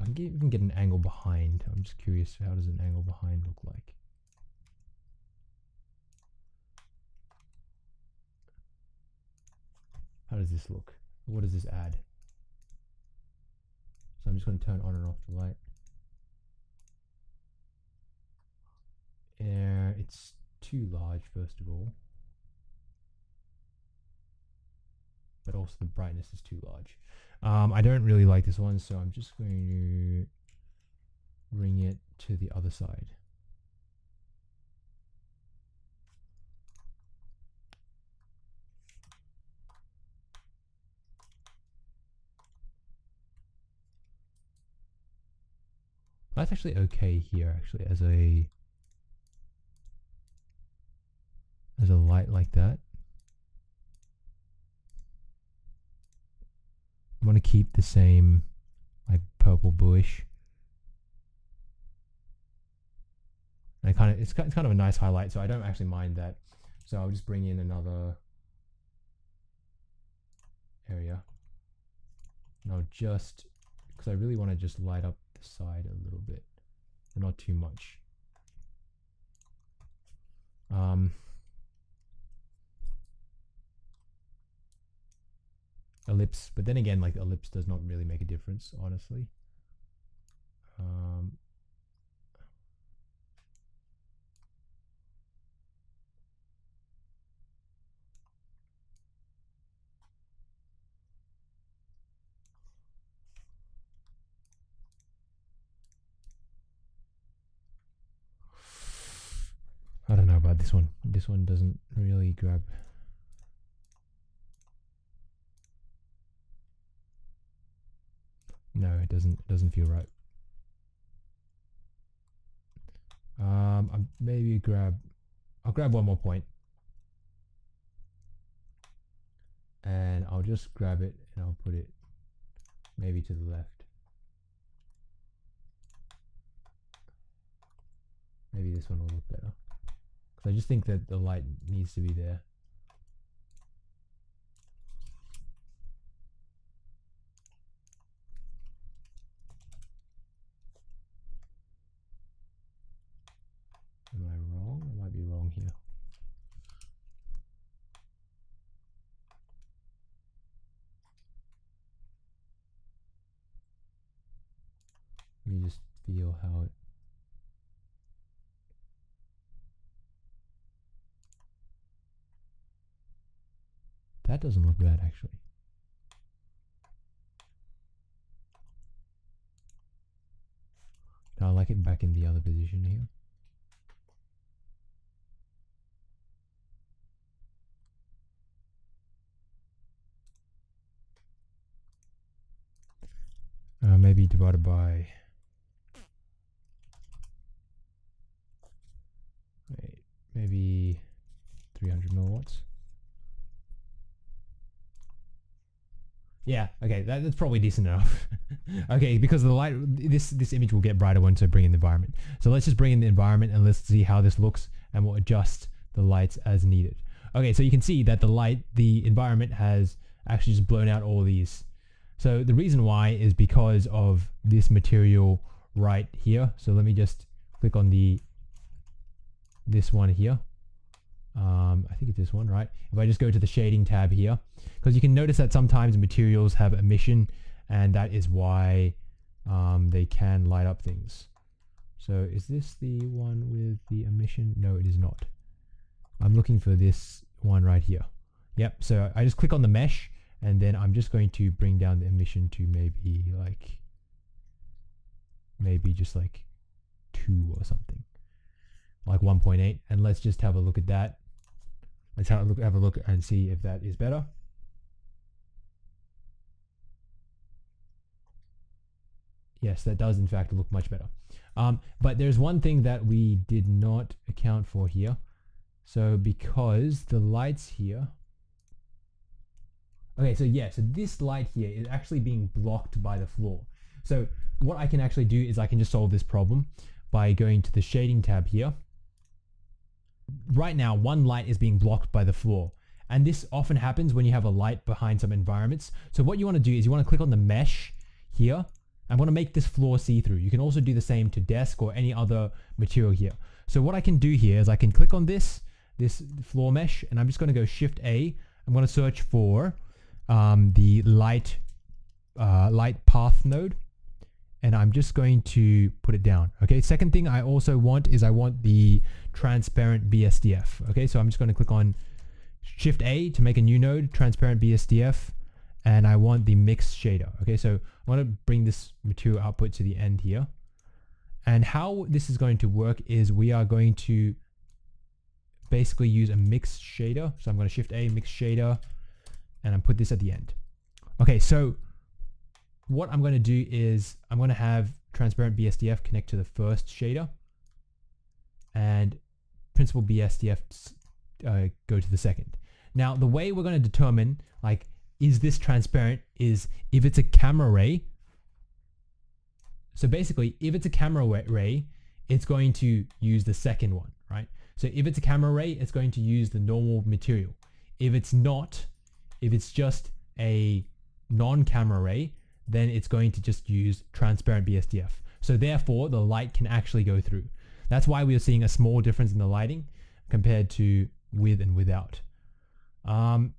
I can get, even get an angle behind. I'm just curious, how does an angle behind look like? How does this look? What does this add? So I'm just going to turn on and off the light. Yeah, it's too large, first of all. But also the brightness is too large. Um, I don't really like this one, so I'm just going to bring it to the other side. That's actually okay here, actually, as a as a light like that. I want to keep the same like purple bluish. And I kind of it's, it's kind of a nice highlight, so I don't actually mind that. So I'll just bring in another area. And I'll just because I really want to just light up the side a little bit, but not too much. Um, ellipse but then again like ellipse does not really make a difference honestly um, I don't know about this one. This one doesn't really grab No, it doesn't. It doesn't feel right. Um, I maybe grab. I'll grab one more point, and I'll just grab it and I'll put it maybe to the left. Maybe this one will look better. Because I just think that the light needs to be there. Am I wrong? I might be wrong here. Let me just feel how it That doesn't look bad actually. Now I like it back in the other position here. Uh, maybe divided by wait, maybe 300 milliwatts. Yeah, okay, that, that's probably decent enough. <laughs> okay, because the light, this this image will get brighter once I bring in the environment. So let's just bring in the environment and let's see how this looks and we'll adjust the lights as needed. Okay, so you can see that the light, the environment has actually just blown out all these. So the reason why is because of this material right here. So let me just click on the this one here um, I think it's this one, right? If I just go to the shading tab here, because you can notice that sometimes materials have emission and that is why um, they can light up things. So is this the one with the emission? No, it is not. I'm looking for this one right here. Yep, so I just click on the mesh and then I'm just going to bring down the emission to maybe like, maybe just like two or something like 1.8 and let's just have a look at that Let's have a look, have a look and see if that is better. Yes, that does in fact look much better. Um, but there's one thing that we did not account for here. So because the lights here, okay, so yeah, so this light here is actually being blocked by the floor. So what I can actually do is I can just solve this problem by going to the shading tab here right now one light is being blocked by the floor. And this often happens when you have a light behind some environments. So what you want to do is you want to click on the mesh here. I want to make this floor see-through. You can also do the same to desk or any other material here. So what I can do here is I can click on this, this floor mesh, and I'm just going to go Shift A. I'm going to search for um, the light, uh, light path node and I'm just going to put it down. Okay, second thing I also want is I want the transparent BSDF. Okay, so I'm just going to click on Shift A to make a new node, transparent BSDF, and I want the mix shader. Okay, so I want to bring this material output to the end here. And how this is going to work is we are going to basically use a mix shader. So I'm going to Shift A, mix shader, and I put this at the end. Okay, so what I'm going to do is I'm going to have transparent BSDF connect to the first shader and principal BSDF uh, go to the second. Now, the way we're going to determine like, is this transparent is if it's a camera ray. So basically, if it's a camera ray, it's going to use the second one, right? So if it's a camera ray, it's going to use the normal material. If it's not, if it's just a non-camera ray, then it's going to just use transparent BSDF. So therefore, the light can actually go through. That's why we are seeing a small difference in the lighting compared to with and without. Um,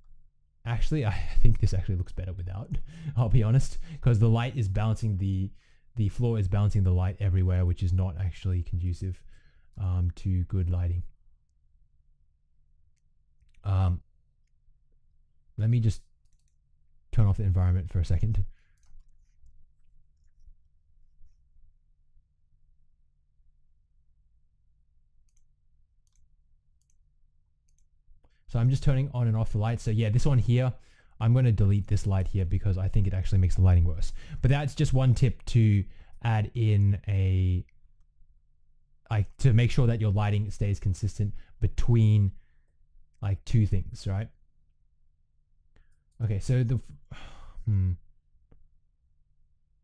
actually, I <laughs> think this actually looks better without, <laughs> I'll be honest, because the light is balancing the, the floor is balancing the light everywhere, which is not actually conducive um, to good lighting. Um, let me just turn off the environment for a second. So I'm just turning on and off the light. So yeah, this one here, I'm going to delete this light here because I think it actually makes the lighting worse. But that's just one tip to add in a, like to make sure that your lighting stays consistent between like two things, right? Okay, so the, <sighs> hmm.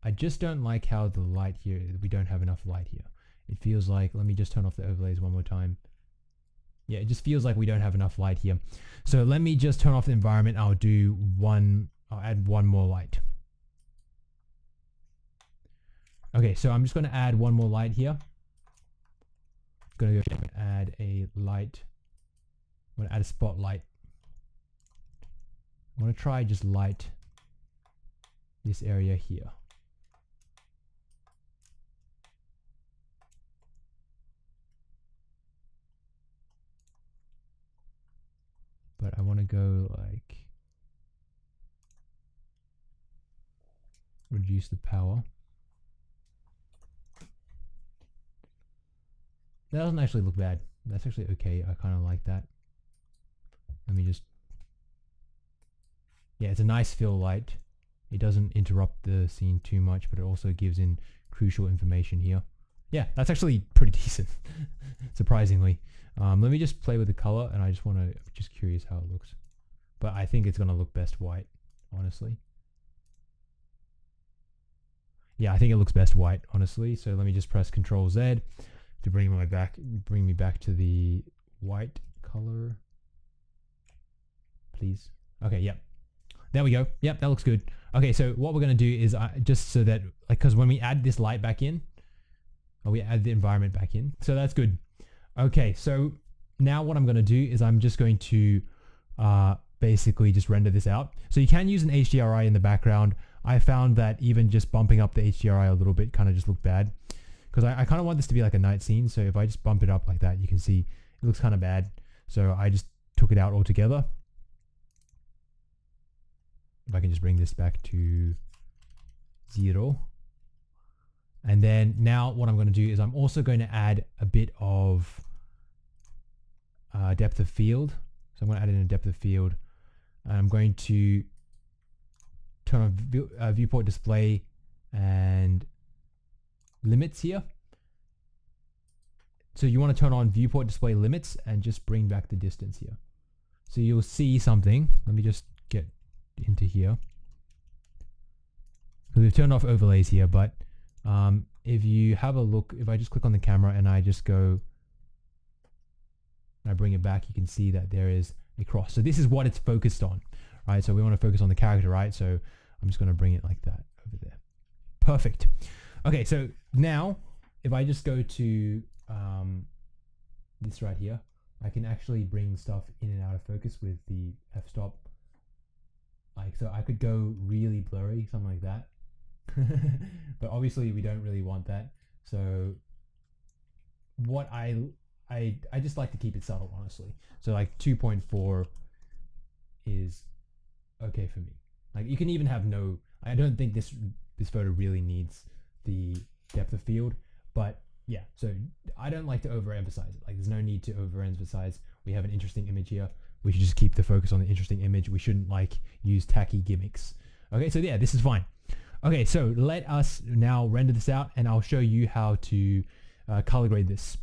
I just don't like how the light here, we don't have enough light here. It feels like, let me just turn off the overlays one more time. Yeah, it just feels like we don't have enough light here. So let me just turn off the environment. I'll do one, I'll add one more light. Okay, so I'm just going to add one more light here. I'm going to go add a light. I'm to add a spotlight. I'm to try just light this area here. But I want to go like reduce the power. That doesn't actually look bad. That's actually okay. I kind of like that. Let me just... Yeah, it's a nice fill light. It doesn't interrupt the scene too much, but it also gives in crucial information here. Yeah, that's actually pretty <laughs> decent, surprisingly. Um, let me just play with the color and I just want to, just curious how it looks. But I think it's going to look best white, honestly. Yeah, I think it looks best white, honestly. So let me just press Control Z to bring my back, bring me back to the white color. Please. Okay, yep. There we go. Yep, that looks good. Okay, so what we're going to do is I, just so that, like, because when we add this light back in, or we add the environment back in. So that's good. Okay, so now what I'm going to do is I'm just going to uh, basically just render this out. So you can use an HDRI in the background. I found that even just bumping up the HDRI a little bit kind of just looked bad because I, I kind of want this to be like a night scene. So if I just bump it up like that, you can see it looks kind of bad. So I just took it out altogether. If I can just bring this back to zero. And then now what I'm going to do is I'm also going to add a bit of uh, depth of field. So I'm going to add in a depth of field. I'm going to turn on view, uh, viewport display and limits here. So you want to turn on viewport display limits and just bring back the distance here. So you'll see something. Let me just get into here. So we've turned off overlays here, but um, if you have a look, if I just click on the camera and I just go and I bring it back, you can see that there is a cross. So this is what it's focused on, right? So we want to focus on the character, right? So I'm just going to bring it like that over there. Perfect. Okay, so now if I just go to um, this right here, I can actually bring stuff in and out of focus with the f-stop. Like, so I could go really blurry, something like that. <laughs> but obviously we don't really want that. So what I I I just like to keep it subtle, honestly. So like 2.4 is okay for me. Like you can even have no. I don't think this this photo really needs the depth of field, but yeah. So I don't like to overemphasize it. Like there's no need to overemphasize. We have an interesting image here. We should just keep the focus on the interesting image. We shouldn't like use tacky gimmicks. Okay, so yeah, this is fine. Okay, so let us now render this out and I'll show you how to uh, color grade this.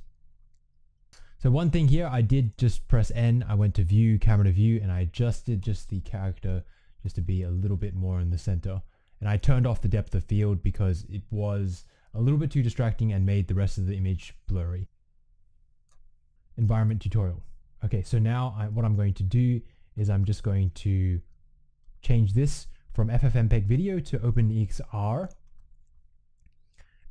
So one thing here, I did just press N, I went to view, camera to view, and I adjusted just the character just to be a little bit more in the center. And I turned off the depth of field because it was a little bit too distracting and made the rest of the image blurry. Environment tutorial. Okay, so now I, what I'm going to do is I'm just going to change this from FFmpeg video to OpenEXR.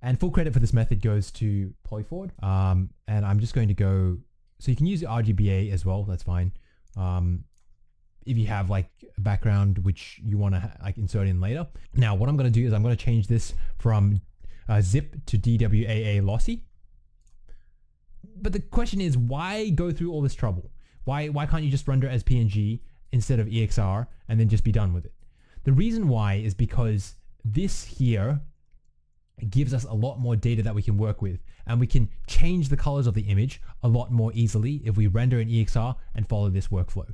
And full credit for this method goes to Polyfjord. Um, and I'm just going to go, so you can use RGBA as well, that's fine. Um, if you have like a background which you want to like insert in later. Now what I'm going to do is I'm going to change this from uh, zip to DWAA lossy. But the question is why go through all this trouble? Why, why can't you just render as PNG instead of EXR and then just be done with it? The reason why is because this here gives us a lot more data that we can work with. And we can change the colors of the image a lot more easily if we render an EXR and follow this workflow.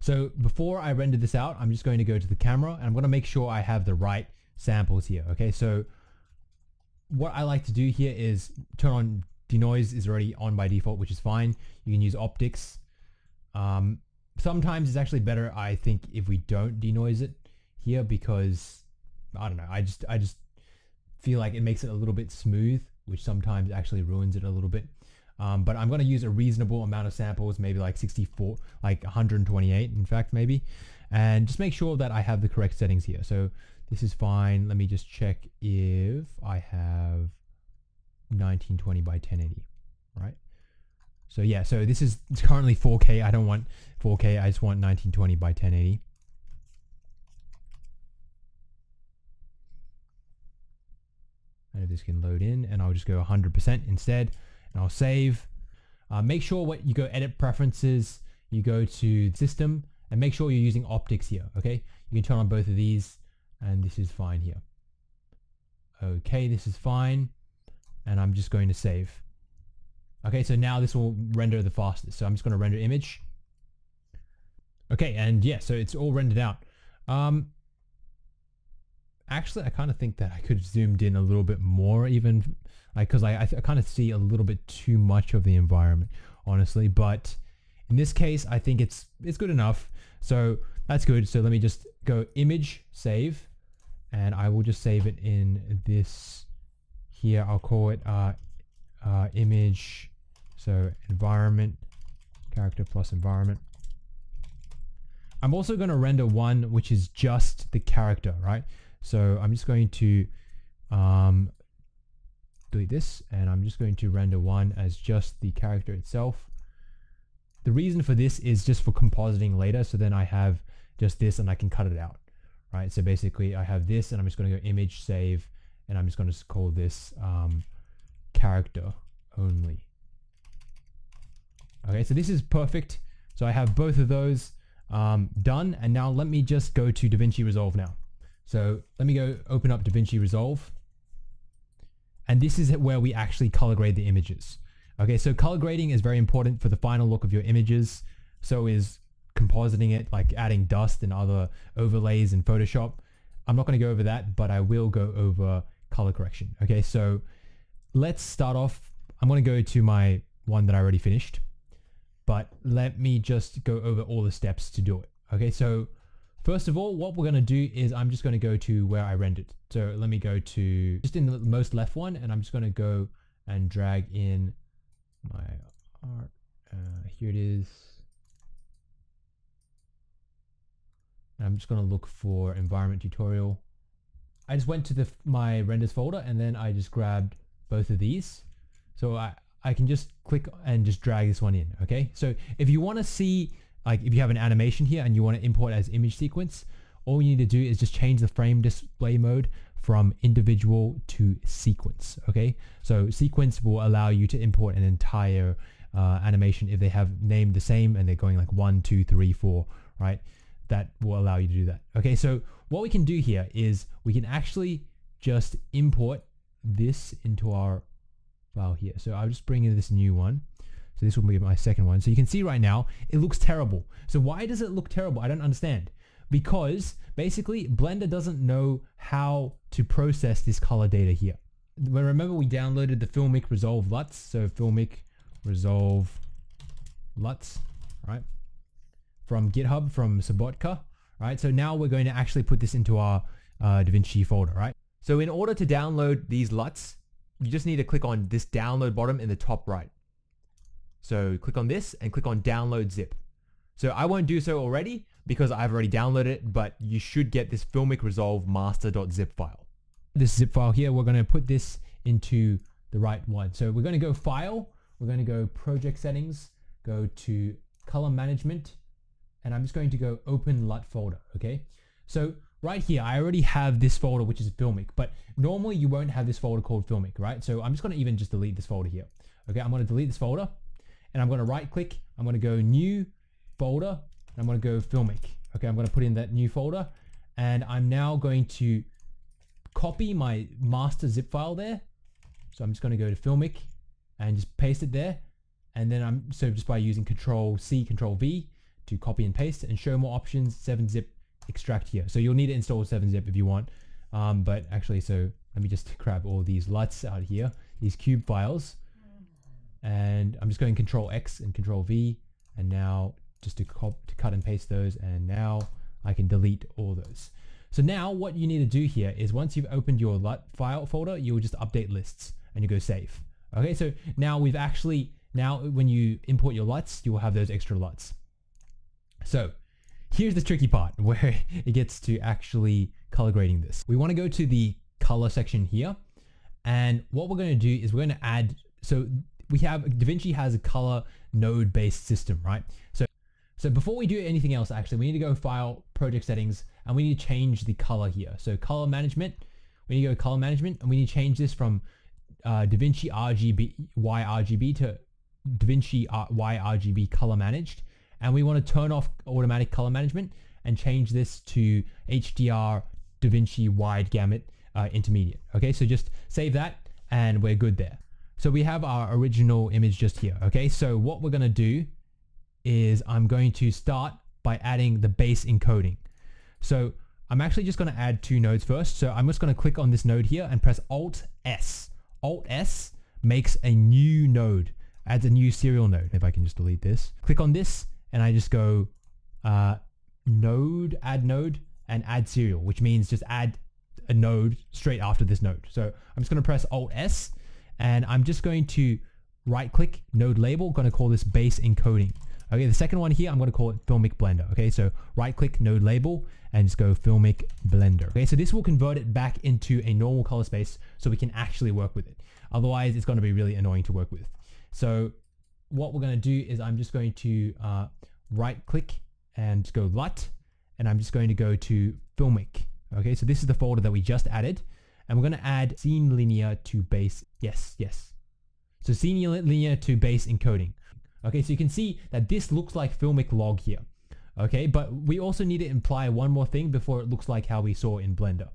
So before I render this out, I'm just going to go to the camera and I'm going to make sure I have the right samples here. Okay, so what I like to do here is turn on denoise is already on by default, which is fine. You can use OptiX. Um, sometimes it's actually better, I think, if we don't denoise it here because I don't know. I just I just feel like it makes it a little bit smooth, which sometimes actually ruins it a little bit. Um, but I'm going to use a reasonable amount of samples, maybe like 64, like 128, in fact, maybe. And just make sure that I have the correct settings here. So this is fine. Let me just check if I have 1920 by 1080, right? So yeah, so this is currently 4K. I don't want 4K. I just want 1920 by 1080. And this can load in and I'll just go 100% instead and I'll save. Uh, make sure what you go edit preferences, you go to system and make sure you're using OptiX here. Okay. You can turn on both of these and this is fine here. Okay. This is fine. And I'm just going to save. Okay. So now this will render the fastest. So I'm just going to render image. Okay. And yeah, so it's all rendered out. Um, actually, I kind of think that I could have zoomed in a little bit more even like because I, I, I kind of see a little bit too much of the environment, honestly. But in this case, I think it's it's good enough. So that's good. So let me just go image save, and I will just save it in this here. I'll call it uh, uh, image. So environment character plus environment. I'm also going to render one which is just the character, right? So I'm just going to um, delete this and I'm just going to render one as just the character itself. The reason for this is just for compositing later. So then I have just this and I can cut it out, right? So basically I have this and I'm just going to go image save and I'm just going to call this um, character only. Okay, so this is perfect. So I have both of those um, done. And now let me just go to DaVinci Resolve now. So let me go open up DaVinci Resolve. And this is where we actually color grade the images. Okay, so color grading is very important for the final look of your images. So is compositing it, like adding dust and other overlays in Photoshop. I'm not going to go over that, but I will go over color correction. Okay, so let's start off. I'm going to go to my one that I already finished, but let me just go over all the steps to do it. Okay, so First of all, what we're going to do is I'm just going to go to where I rendered. So let me go to just in the most left one and I'm just going to go and drag in my art. Uh, here it is. And I'm just going to look for environment tutorial. I just went to the my renders folder and then I just grabbed both of these. So I, I can just click and just drag this one in. Okay. So if you want to see like if you have an animation here and you want to import as image sequence, all you need to do is just change the frame display mode from individual to sequence. Okay, so sequence will allow you to import an entire uh, animation if they have named the same and they're going like one, two, three, four, right? That will allow you to do that. Okay, so what we can do here is we can actually just import this into our file here. So I'll just bring in this new one. So this will be my second one. So you can see right now, it looks terrible. So why does it look terrible? I don't understand. Because basically Blender doesn't know how to process this color data here. But remember we downloaded the Filmic Resolve LUTs. So Filmic Resolve LUTs, right? From GitHub, from Sobotka, right? So now we're going to actually put this into our uh, DaVinci folder, right? So in order to download these LUTs, you just need to click on this download bottom in the top right. So click on this and click on download zip. So I won't do so already because I've already downloaded it, but you should get this Filmic Resolve master.zip file. This zip file here, we're going to put this into the right one. So we're going to go file, we're going to go project settings, go to color management, and I'm just going to go open LUT folder, okay? So right here, I already have this folder, which is Filmic, but normally you won't have this folder called Filmic, right? So I'm just going to even just delete this folder here. Okay, I'm going to delete this folder and I'm going to right click. I'm going to go new folder. And I'm going to go filmic. Okay, I'm going to put in that new folder and I'm now going to copy my master zip file there. So I'm just going to go to Filmic and just paste it there. And then I'm so just by using Control C, Control V to copy and paste and show more options, 7-zip extract here. So you'll need to install 7-zip if you want. Um, but actually, so let me just <laughs> grab all these LUTs out here, these cube files. And I'm just going Control X and Control V. And now just to, to cut and paste those. And now I can delete all those. So now what you need to do here is once you've opened your LUT file folder, you'll just update lists and you go save. Okay, so now we've actually, now when you import your LUTs, you will have those extra LUTs. So here's the tricky part <laughs> where it gets to actually color grading this. We want to go to the color section here. And what we're going to do is we're going to add, so we have, DaVinci has a color node based system, right? So, so before we do anything else, actually, we need to go file project settings and we need to change the color here. So color management, we need to go color management and we need to change this from uh, DaVinci RGB, YRGB to DaVinci YRGB color managed. And we want to turn off automatic color management and change this to HDR DaVinci wide gamut uh, intermediate. Okay, so just save that and we're good there. So we have our original image just here. Okay, so what we're going to do is I'm going to start by adding the base encoding. So I'm actually just going to add two nodes first. So I'm just going to click on this node here and press Alt S. Alt S makes a new node, adds a new serial node. If I can just delete this, click on this and I just go uh, node, add node and add serial, which means just add a node straight after this node. So I'm just going to press Alt S and I'm just going to right click node label, going to call this base encoding. Okay, the second one here, I'm going to call it Filmic Blender. Okay, so right click node label and just go Filmic Blender. Okay, so this will convert it back into a normal color space so we can actually work with it. Otherwise, it's going to be really annoying to work with. So what we're going to do is I'm just going to uh, right click and go LUT and I'm just going to go to Filmic. Okay, so this is the folder that we just added and we're going to add scene linear to base. Yes, yes. So scene linear to base encoding. Okay, so you can see that this looks like filmic log here. Okay, but we also need to imply one more thing before it looks like how we saw in Blender.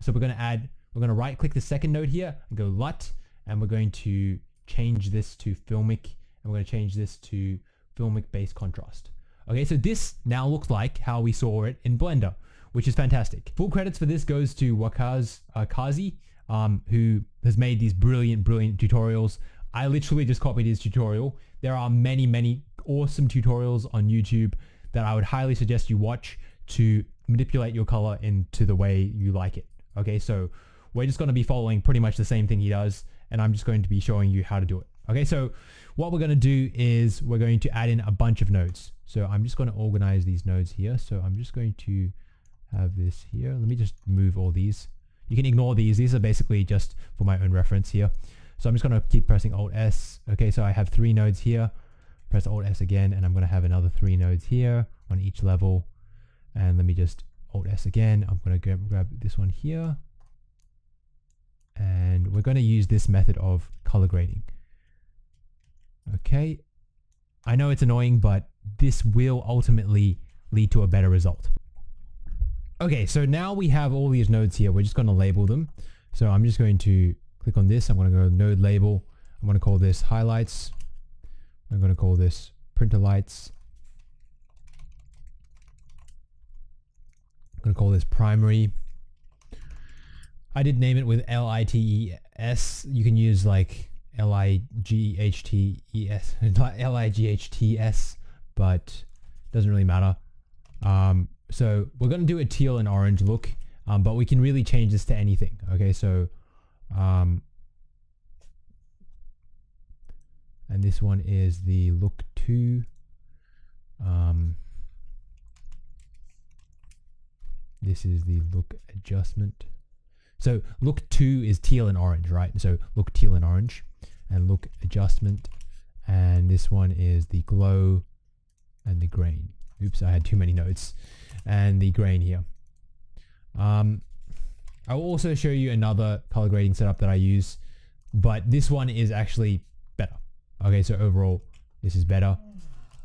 So we're going to add, we're going to right click the second node here and go LUT, and we're going to change this to filmic, and we're going to change this to filmic base contrast. Okay, so this now looks like how we saw it in Blender, which is fantastic. Full credits for this goes to Waqas uh, Qazi, um, who has made these brilliant, brilliant tutorials. I literally just copied his tutorial. There are many, many awesome tutorials on YouTube that I would highly suggest you watch to manipulate your color into the way you like it. Okay, so we're just going to be following pretty much the same thing he does, and I'm just going to be showing you how to do it. Okay, so what we're going to do is we're going to add in a bunch of nodes. So I'm just going to organize these nodes here. So I'm just going to have this here. Let me just move all these. You can ignore these. These are basically just for my own reference here. So I'm just going to keep pressing Alt S. Okay, so I have three nodes here. Press Alt S again, and I'm going to have another three nodes here on each level. And let me just Alt S again. I'm going to grab, grab this one here. And we're going to use this method of color grading. Okay. I know it's annoying, but this will ultimately lead to a better result. Okay, so now we have all these nodes here. We're just going to label them. So I'm just going to click on this. I'm going to go node label. I'm going to call this highlights. I'm going to call this printer lights. I'm going to call this primary. I did name it with L-I-T-E-S. You can use like L-I-G-H-T-E-S, L-I-G-H-T-S, but it doesn't really matter. Um, so we're going to do a teal and orange look, um, but we can really change this to anything. Okay, so um, and this one is the look 2 um, this is the look adjustment. So look 2 is teal and orange right? So look teal and orange and look adjustment and this one is the glow and the grain. Oops I had too many notes and the grain here um, I will also show you another color grading setup that I use, but this one is actually better. Okay, so overall, this is better.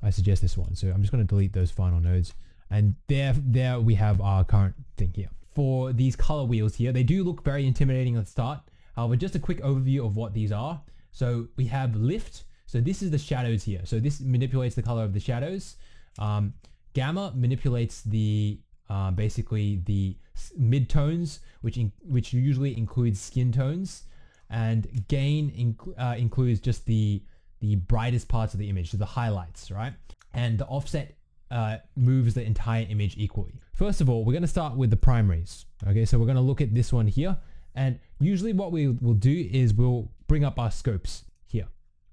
I suggest this one. So I'm just going to delete those final nodes. And there, there we have our current thing here. for these color wheels here. They do look very intimidating at the start. However, just a quick overview of what these are. So we have lift. So this is the shadows here. So this manipulates the color of the shadows. Um, gamma manipulates the uh, basically the midtones, which in, which usually includes skin tones, and gain inc uh, includes just the the brightest parts of the image, so the highlights, right? And the offset uh, moves the entire image equally. First of all, we're going to start with the primaries. Okay, so we're going to look at this one here. And usually what we will do is we'll bring up our scopes here.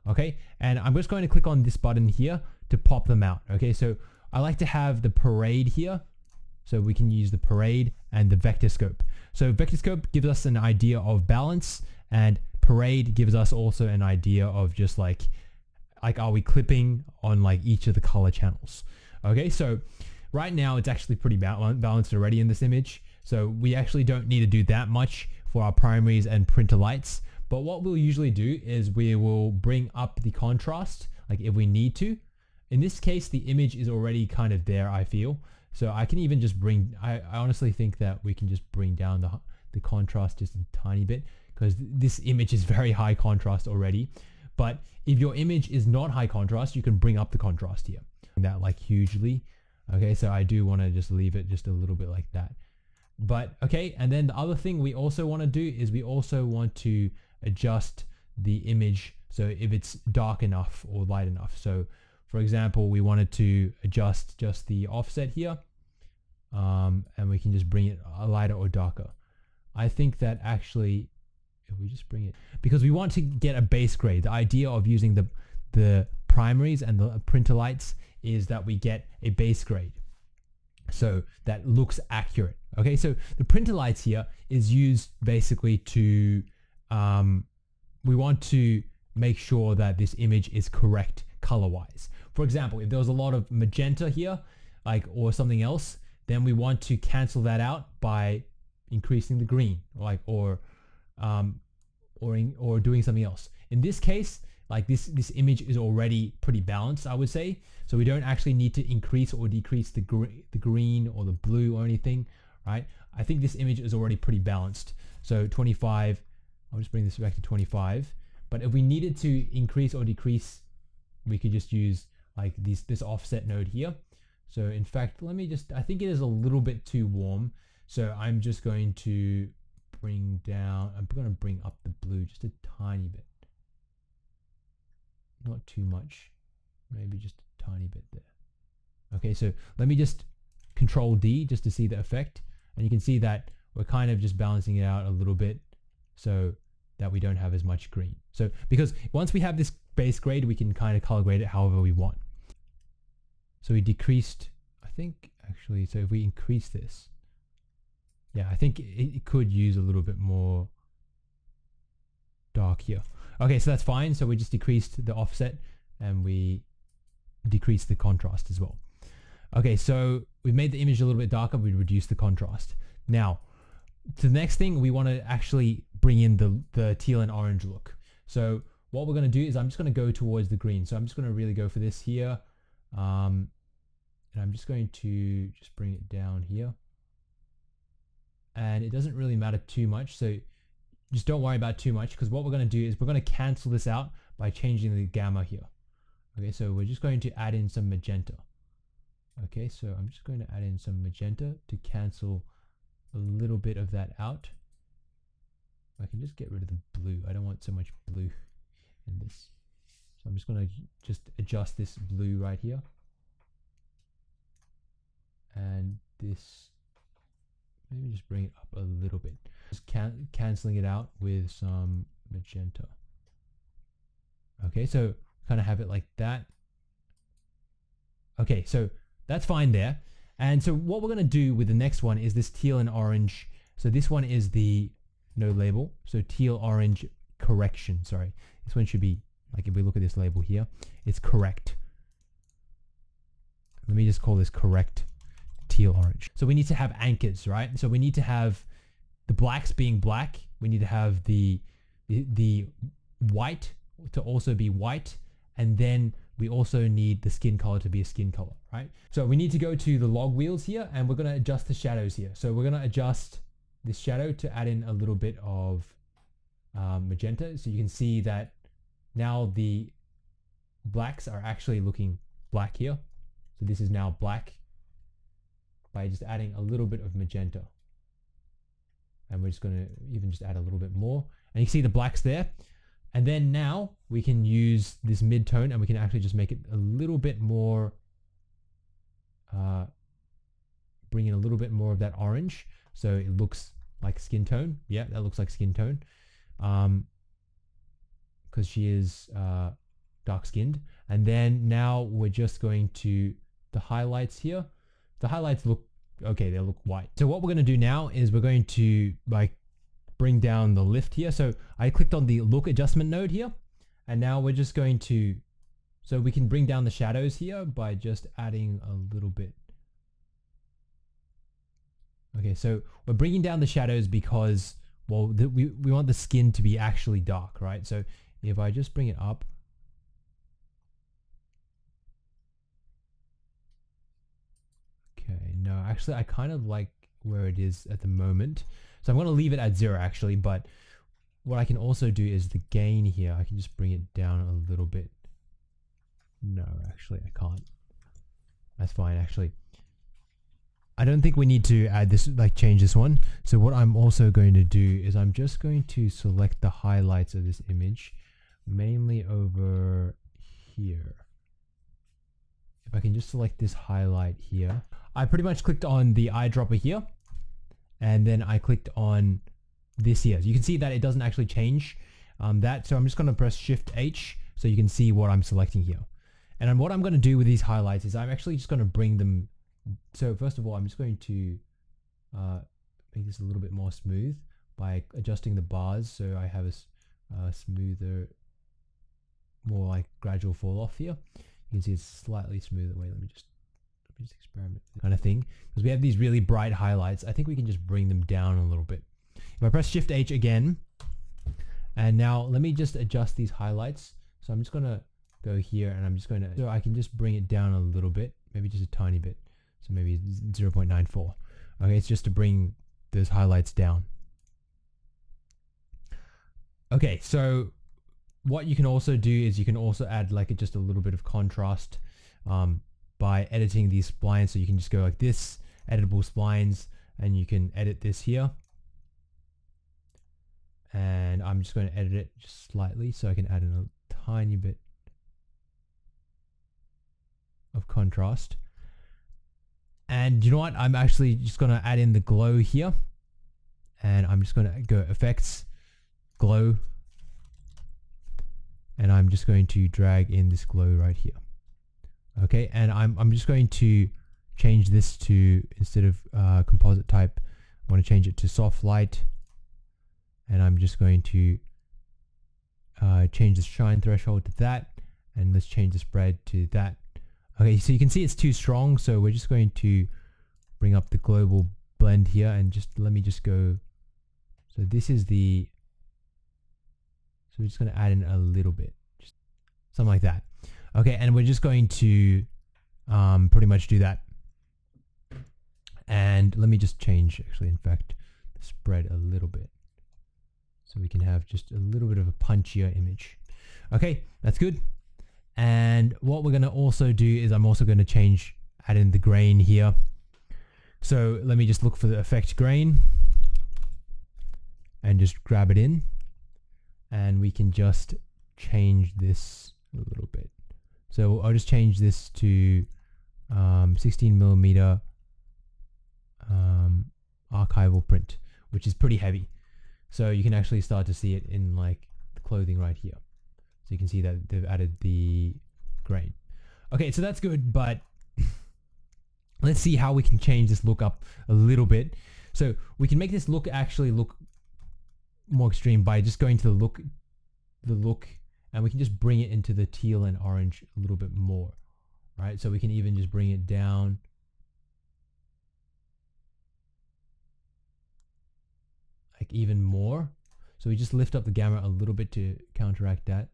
Okay, and I'm just going to click on this button here to pop them out. Okay, so I like to have the parade here. So we can use the parade and the vector scope. So vector scope gives us an idea of balance and parade gives us also an idea of just like like are we clipping on like each of the color channels okay so right now it's actually pretty uh, balanced already in this image so we actually don't need to do that much for our primaries and printer lights but what we'll usually do is we will bring up the contrast like if we need to in this case the image is already kind of there I feel so I can even just bring I, I honestly think that we can just bring down the the contrast just a tiny bit because this image is <laughs> very high contrast already. But if your image is not high contrast, you can bring up the contrast here. That like hugely. Okay, so I do want to just leave it just a little bit like that. But okay, and then the other thing we also want to do is we also want to adjust the image so if it's dark enough or light enough. So for example, we wanted to adjust just the offset here um, and we can just bring it lighter or darker. I think that actually if we just bring it because we want to get a base grade. The idea of using the the primaries and the printer lights is that we get a base grade. So that looks accurate. Okay so the printer lights here is used basically to um, we want to make sure that this image is correct color wise for example if there was a lot of magenta here like or something else then we want to cancel that out by increasing the green like or um, or in, or doing something else. In this case, like this this image is already pretty balanced, I would say. So we don't actually need to increase or decrease the gr the green or the blue or anything, right? I think this image is already pretty balanced. So 25, I'll just bring this back to 25. But if we needed to increase or decrease, we could just use like this this offset node here. So in fact, let me just, I think it is a little bit too warm. So I'm just going to bring down, I'm going to bring up the blue just a tiny bit. Not too much, maybe just a tiny bit there. Okay, so let me just control D just to see the effect. And you can see that we're kind of just balancing it out a little bit so that we don't have as much green. So because once we have this base grade, we can kind of color grade it however we want. So we decreased, I think actually, so if we increase this, yeah, I think it, it could use a little bit more dark here. Okay, so that's fine. So we just decreased the offset and we decreased the contrast as well. Okay, so we've made the image a little bit darker, we reduced the contrast. Now, to the next thing, we want to actually bring in the, the teal and orange look. So what we're going to do is I'm just going to go towards the green. So I'm just going to really go for this here. Um, and I'm just going to just bring it down here and it doesn't really matter too much. So just don't worry about too much because what we're going to do is we're going to cancel this out by changing the gamma here. Okay, so we're just going to add in some magenta. Okay, so I'm just going to add in some magenta to cancel a little bit of that out. I can just get rid of the blue. I don't want so much blue in this. So I'm just going to just adjust this blue right here. And this maybe just bring it up a little bit. Just can canceling it out with some magenta. Okay, so kind of have it like that. Okay, so that's fine there. And so what we're going to do with the next one is this teal and orange. So this one is the no label. So teal orange correction. Sorry, this one should be like if we look at this label here, it's correct. Let me just call this correct teal orange. So we need to have anchors, right? So we need to have the blacks being black. We need to have the, the, white to also be white and then we also need the skin color to be a skin color, right? So we need to go to the log wheels here and we're going to adjust the shadows here. So we're going to adjust this shadow to add in a little bit of um, magenta. So you can see that now the blacks are actually looking black here. So this is now black by just adding a little bit of magenta. And we're just going to even just add a little bit more. And you see the blacks there. And then now we can use this mid-tone and we can actually just make it a little bit more, uh, bring in a little bit more of that orange. So it looks like skin tone. Yeah, that looks like skin tone. Um, because she is uh, dark skinned. And then now we're just going to the highlights here. The highlights look okay, they look white. So what we're going to do now is we're going to like bring down the lift here. So I clicked on the look adjustment node here. And now we're just going to, so we can bring down the shadows here by just adding a little bit. Okay, so we're bringing down the shadows because, well, the, we, we want the skin to be actually dark, right? So if I just bring it up, okay, no, actually I kind of like where it is at the moment. So I'm going to leave it at zero actually, but what I can also do is the gain here, I can just bring it down a little bit. No, actually I can't. That's fine actually. I don't think we need to add this, like change this one. So what I'm also going to do is I'm just going to select the highlights of this image, mainly over here. If I can just select this highlight here. I pretty much clicked on the eyedropper here and then I clicked on this here. You can see that it doesn't actually change um, that. So I'm just going to press Shift H so you can see what I'm selecting here. And what I'm going to do with these highlights is I'm actually just going to bring them. So first of all, I'm just going to uh, make this a little bit more smooth by adjusting the bars so I have a uh, smoother, more like gradual fall off here. You can see it's slightly smoother. Wait, let me just just experiment kind of thing. Because we have these really bright highlights. I think we can just bring them down a little bit. If I press shift H again and now let me just adjust these highlights. So I'm just gonna go here and I'm just going to so I can just bring it down a little bit maybe just a tiny bit. So maybe 0.94 okay it's just to bring those highlights down. Okay so what you can also do is you can also add like just a little bit of contrast um, by editing these splines. So you can just go like this, editable splines, and you can edit this here. And I'm just going to edit it just slightly so I can add in a tiny bit of contrast. And you know what? I'm actually just going to add in the glow here. And I'm just going to go effects, glow. And I'm just going to drag in this glow right here. Okay, and I'm, I'm just going to change this to, instead of uh, composite type, I want to change it to soft light. And I'm just going to uh, change the shine threshold to that. And let's change the spread to that. Okay, so you can see it's too strong. So we're just going to bring up the global blend here and just let me just go. So this is the, so we're just going to add in a little bit, just something like that. Okay, and we're just going to um, pretty much do that. And let me just change, actually, in fact, the spread a little bit. So we can have just a little bit of a punchier image. Okay, that's good. And what we're going to also do is I'm also going to change, add in the grain here. So let me just look for the effect grain and just grab it in. And we can just change this a little bit. So I'll just change this to um, 16 millimeter um, archival print, which is pretty heavy. So you can actually start to see it in like the clothing right here. So you can see that they've added the grain. Okay, so that's good, but <coughs> let's see how we can change this look up a little bit. So we can make this look actually look more extreme by just going to the look, the look and we can just bring it into the teal and orange a little bit more, right? So we can even just bring it down like even more. So we just lift up the gamma a little bit to counteract that,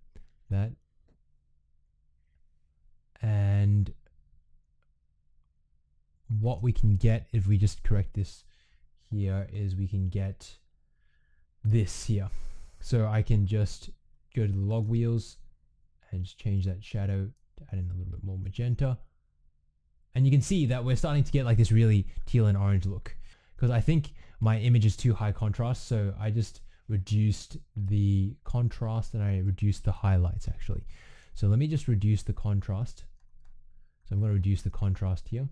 that. And what we can get if we just correct this here is we can get this here. So I can just go to the log wheels and just change that shadow to add in a little bit more magenta. And you can see that we're starting to get like this really teal and orange look because I think my image is too high contrast. So I just reduced the contrast and I reduced the highlights actually. So let me just reduce the contrast. So I'm going to reduce the contrast here.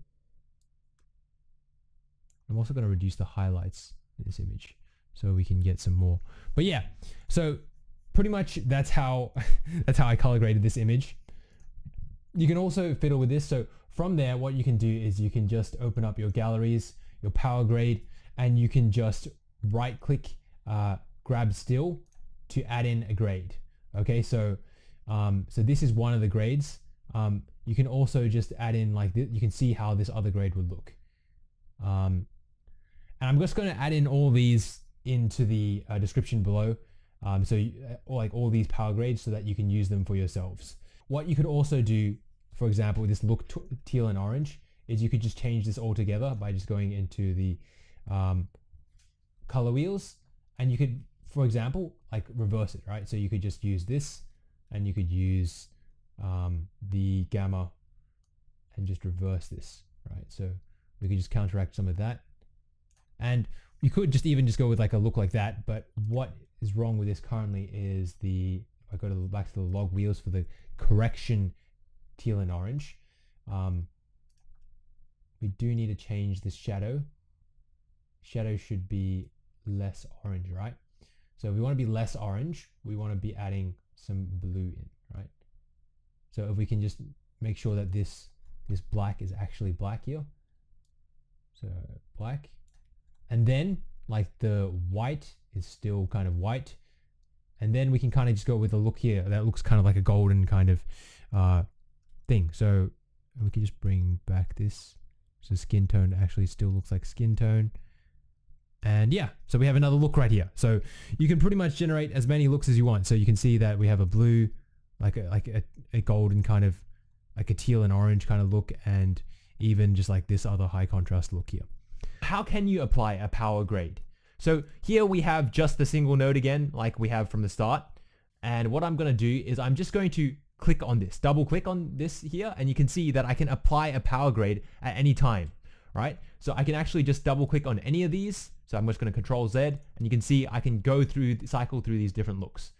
I'm also going to reduce the highlights in this image so we can get some more. But yeah, so pretty much that's how <laughs> that's how I color graded this image. You can also fiddle with this. So from there, what you can do is you can just open up your galleries, your power grade, and you can just right click, uh, grab still to add in a grade. Okay, so um, so this is one of the grades. Um, you can also just add in like this. You can see how this other grade would look. Um, and I'm just going to add in all these into the uh, description below. Um, so you, uh, like all these power grades so that you can use them for yourselves. What you could also do, for example, with this look teal and orange, is you could just change this all together by just going into the um, color wheels and you could, for example, like reverse it, right? So you could just use this and you could use um, the gamma and just reverse this, right? So we could just counteract some of that. And you could just even just go with like a look like that. But what is wrong with this currently is the, I go to the, back to the log wheels for the correction teal and orange, um, we do need to change the shadow. Shadow should be less orange, right? So if we want to be less orange, we want to be adding some blue in, right? So if we can just make sure that this this black is actually black here. So black. And then like the white is still kind of white. And then we can kind of just go with a look here that looks kind of like a golden kind of uh, thing. So we can just bring back this. So skin tone actually still looks like skin tone. And yeah, so we have another look right here. So you can pretty much generate as many looks as you want. So you can see that we have a blue, like a, like a, a golden kind of, like a teal and orange kind of look, and even just like this other high contrast look here. How can you apply a power grade? So here we have just the single node again, like we have from the start. And what I'm going to do is I'm just going to click on this, double click on this here, and you can see that I can apply a power grade at any time, right? So I can actually just double click on any of these so I'm just going to control Z and you can see I can go through, cycle through these different looks.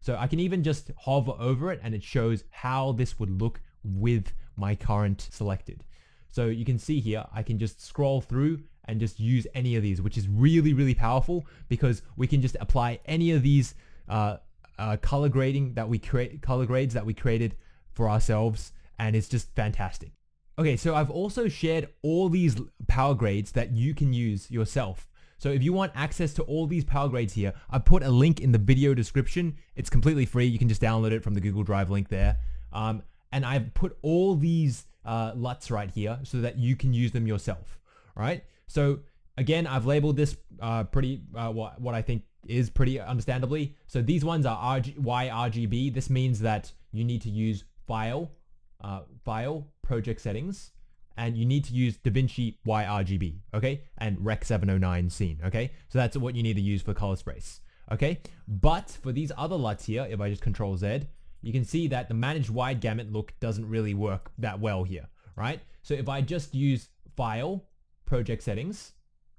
So I can even just hover over it and it shows how this would look with my current selected. So you can see here, I can just scroll through and just use any of these, which is really, really powerful because we can just apply any of these uh, uh, color grading that we create, color grades that we created for ourselves. And it's just fantastic. Okay, so I've also shared all these power grades that you can use yourself. So if you want access to all these power grades here, I put a link in the video description. It's completely free. You can just download it from the Google Drive link there. Um, and I've put all these uh, LUTs right here so that you can use them yourself, right? So again, I've labeled this uh, pretty, uh, what, what I think is pretty understandably. So these ones are RG, YRGB. This means that you need to use file, uh, file, project settings, and you need to use DaVinci YRGB, okay? And Rec 709 scene, okay? So that's what you need to use for color space, okay? But for these other LUTs here, if I just control Z, you can see that the managed wide gamut look doesn't really work that well here, right? So if I just use file, project settings,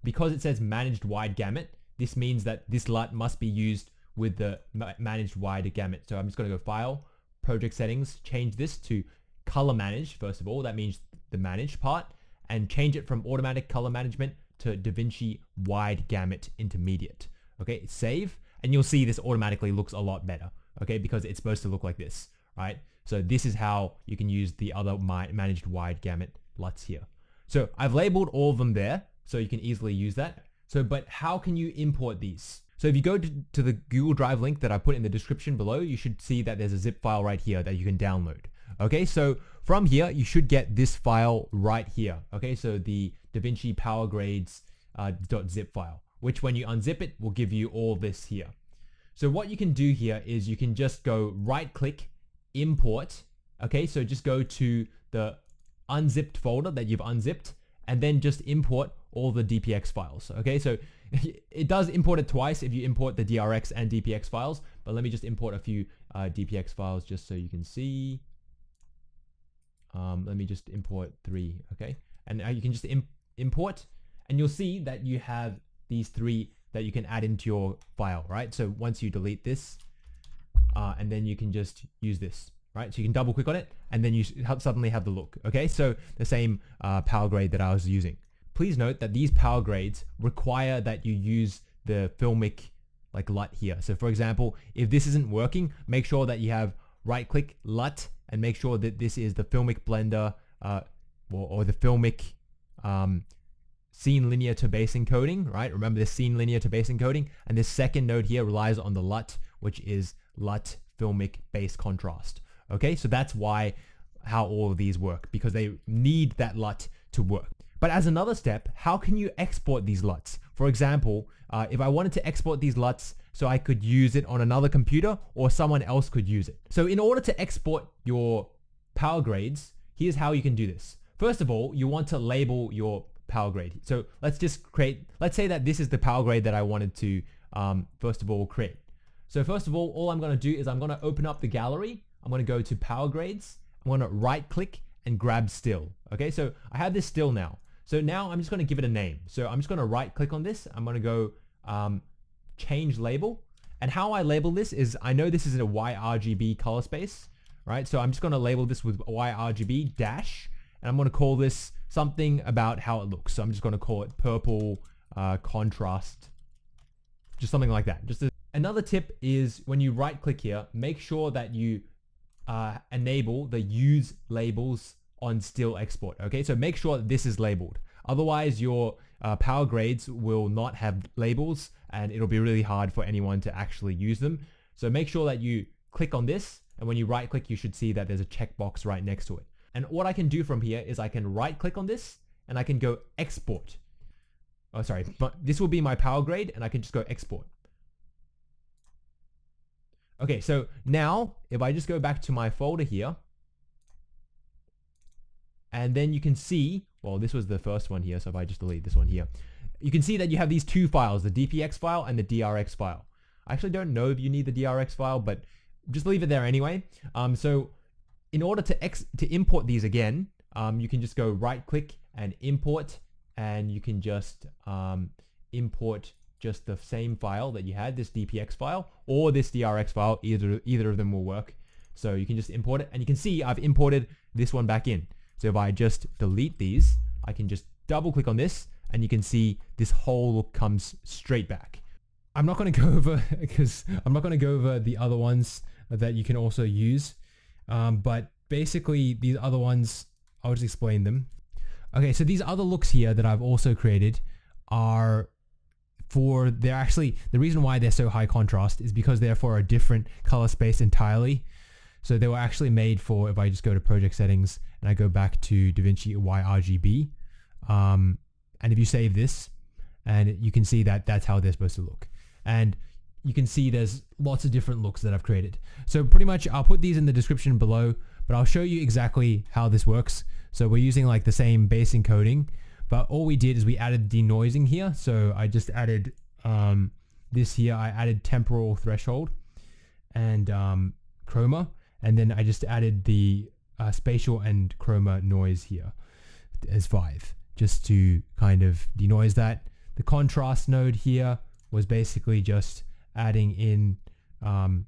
because it says managed wide gamut, this means that this LUT must be used with the managed wide gamut. So I'm just going to go file, project settings, change this to color manage first of all. That means the manage part and change it from automatic color management to DaVinci wide gamut intermediate. Okay, save and you'll see this automatically looks a lot better. Okay, because it's supposed to look like this, right? So this is how you can use the other managed wide gamut LUTs here. So I've labeled all of them there so you can easily use that. So, but how can you import these? So if you go to, to the Google Drive link that I put in the description below, you should see that there's a zip file right here that you can download. Okay, so from here, you should get this file right here. Okay, so the DaVinci Power Grades uh, .zip file, which when you unzip it, will give you all this here. So what you can do here is you can just go right click, import. Okay, so just go to the unzipped folder that you've unzipped and then just import all the DPX files. Okay, so <laughs> it does import it twice if you import the DRX and DPX files, but let me just import a few uh, DPX files just so you can see. Um, let me just import three, okay? And you can just imp import and you'll see that you have these three that you can add into your file, right? So once you delete this, uh, and then you can just use this, right? So you can double click on it and then you suddenly have the look, okay? So the same uh, power grade that I was using. Please note that these power grades require that you use the Filmic like LUT here. So for example, if this isn't working, make sure that you have right click LUT and make sure that this is the Filmic Blender uh, or, or, the Filmic um, scene linear to base encoding, right? Remember this scene linear to base encoding. And this second node here relies on the LUT, which is LUT Filmic base contrast. Okay, so that's why how all of these work because they need that LUT to work. But as another step, how can you export these LUTs? For example, uh, if I wanted to export these LUTs so I could use it on another computer or someone else could use it. So in order to export your power grades, here's how you can do this. First of all, you want to label your power grade. So let's just create, let's say that this is the power grade that I wanted to, um, first of all, create. So first of all, all I'm going to do is I'm going to open up the gallery. I'm going to go to power grades. I'm going to right click and grab still. Okay, so I have this still now. So now I'm just going to give it a name. So I'm just going to right click on this. I'm going to go um, change label. And how I label this is I know this is in a YRGB color space, right? So I'm just going to label this with YRGB dash. And I'm going to call this something about how it looks. So I'm just going to call it purple uh, contrast, just something like that. Just another tip is when you right click here, make sure that you uh, enable the use labels on still export. Okay, so make sure this is labeled. Otherwise, your uh, power grades will not have labels and it'll be really hard for anyone to actually use them. So make sure that you click on this and when you right click, you should see that there's a checkbox right next to it. And what I can do from here is I can right click on this and I can go export. Oh, sorry, but this will be my power grade and I can just go export. Okay, so now if I just go back to my folder here, and then you can see, well, this was the first one here, so if I just delete this one here, you can see that you have these two files, the DPX file and the DRX file. I actually don't know if you need the DRX file, but just leave it there anyway. Um, so in order to ex to import these again, um, you can just go right click and import, and you can just um, import just the same file that you had, this DPX file, or this DRX file, either, either of them will work. So you can just import it, and you can see I've imported this one back in. So if I just delete these, I can just double click on this and you can see this whole look comes straight back. I'm not going to go <laughs> over because I'm not going to go over the other ones that you can also use. Um, but basically these other ones, I'll just explain them. Okay, so these other looks here that I've also created are for, they're actually, the reason why they're so high contrast is because they're for a different color space entirely. So they were actually made for, if I just go to project settings and I go back to DaVinci YRGB, um, and if you save this, and you can see that that's how they're supposed to look. And you can see there's lots of different looks that I've created. So pretty much I'll put these in the description below, but I'll show you exactly how this works. So we're using like the same base encoding, but all we did is we added denoising here. So I just added um, this here. I added temporal threshold and um, chroma and then I just added the uh, spatial and chroma noise here as 5 just to kind of denoise that. The contrast node here was basically just adding in um,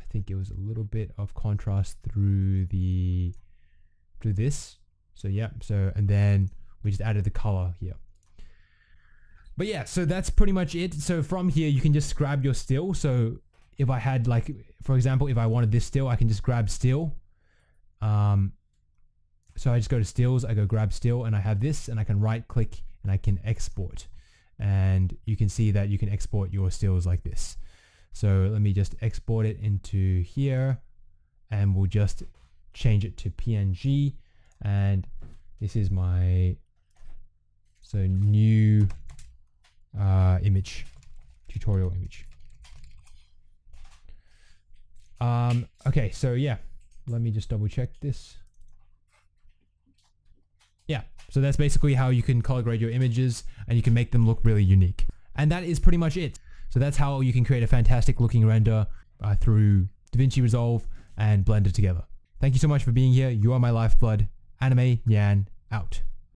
I think it was a little bit of contrast through the through this so yeah so and then we just added the color here but yeah so that's pretty much it so from here you can just grab your still so if I had like, for example, if I wanted this still, I can just grab still. Um, so I just go to stills, I go grab still and I have this and I can right click and I can export. And you can see that you can export your stills like this. So let me just export it into here and we'll just change it to PNG. And this is my, so new uh, image, tutorial image. Um, okay, so yeah, let me just double check this. Yeah, so that's basically how you can color grade your images and you can make them look really unique. And that is pretty much it. So that's how you can create a fantastic looking render uh, through DaVinci Resolve and Blender together. Thank you so much for being here. You are my lifeblood. Anime Nyan out.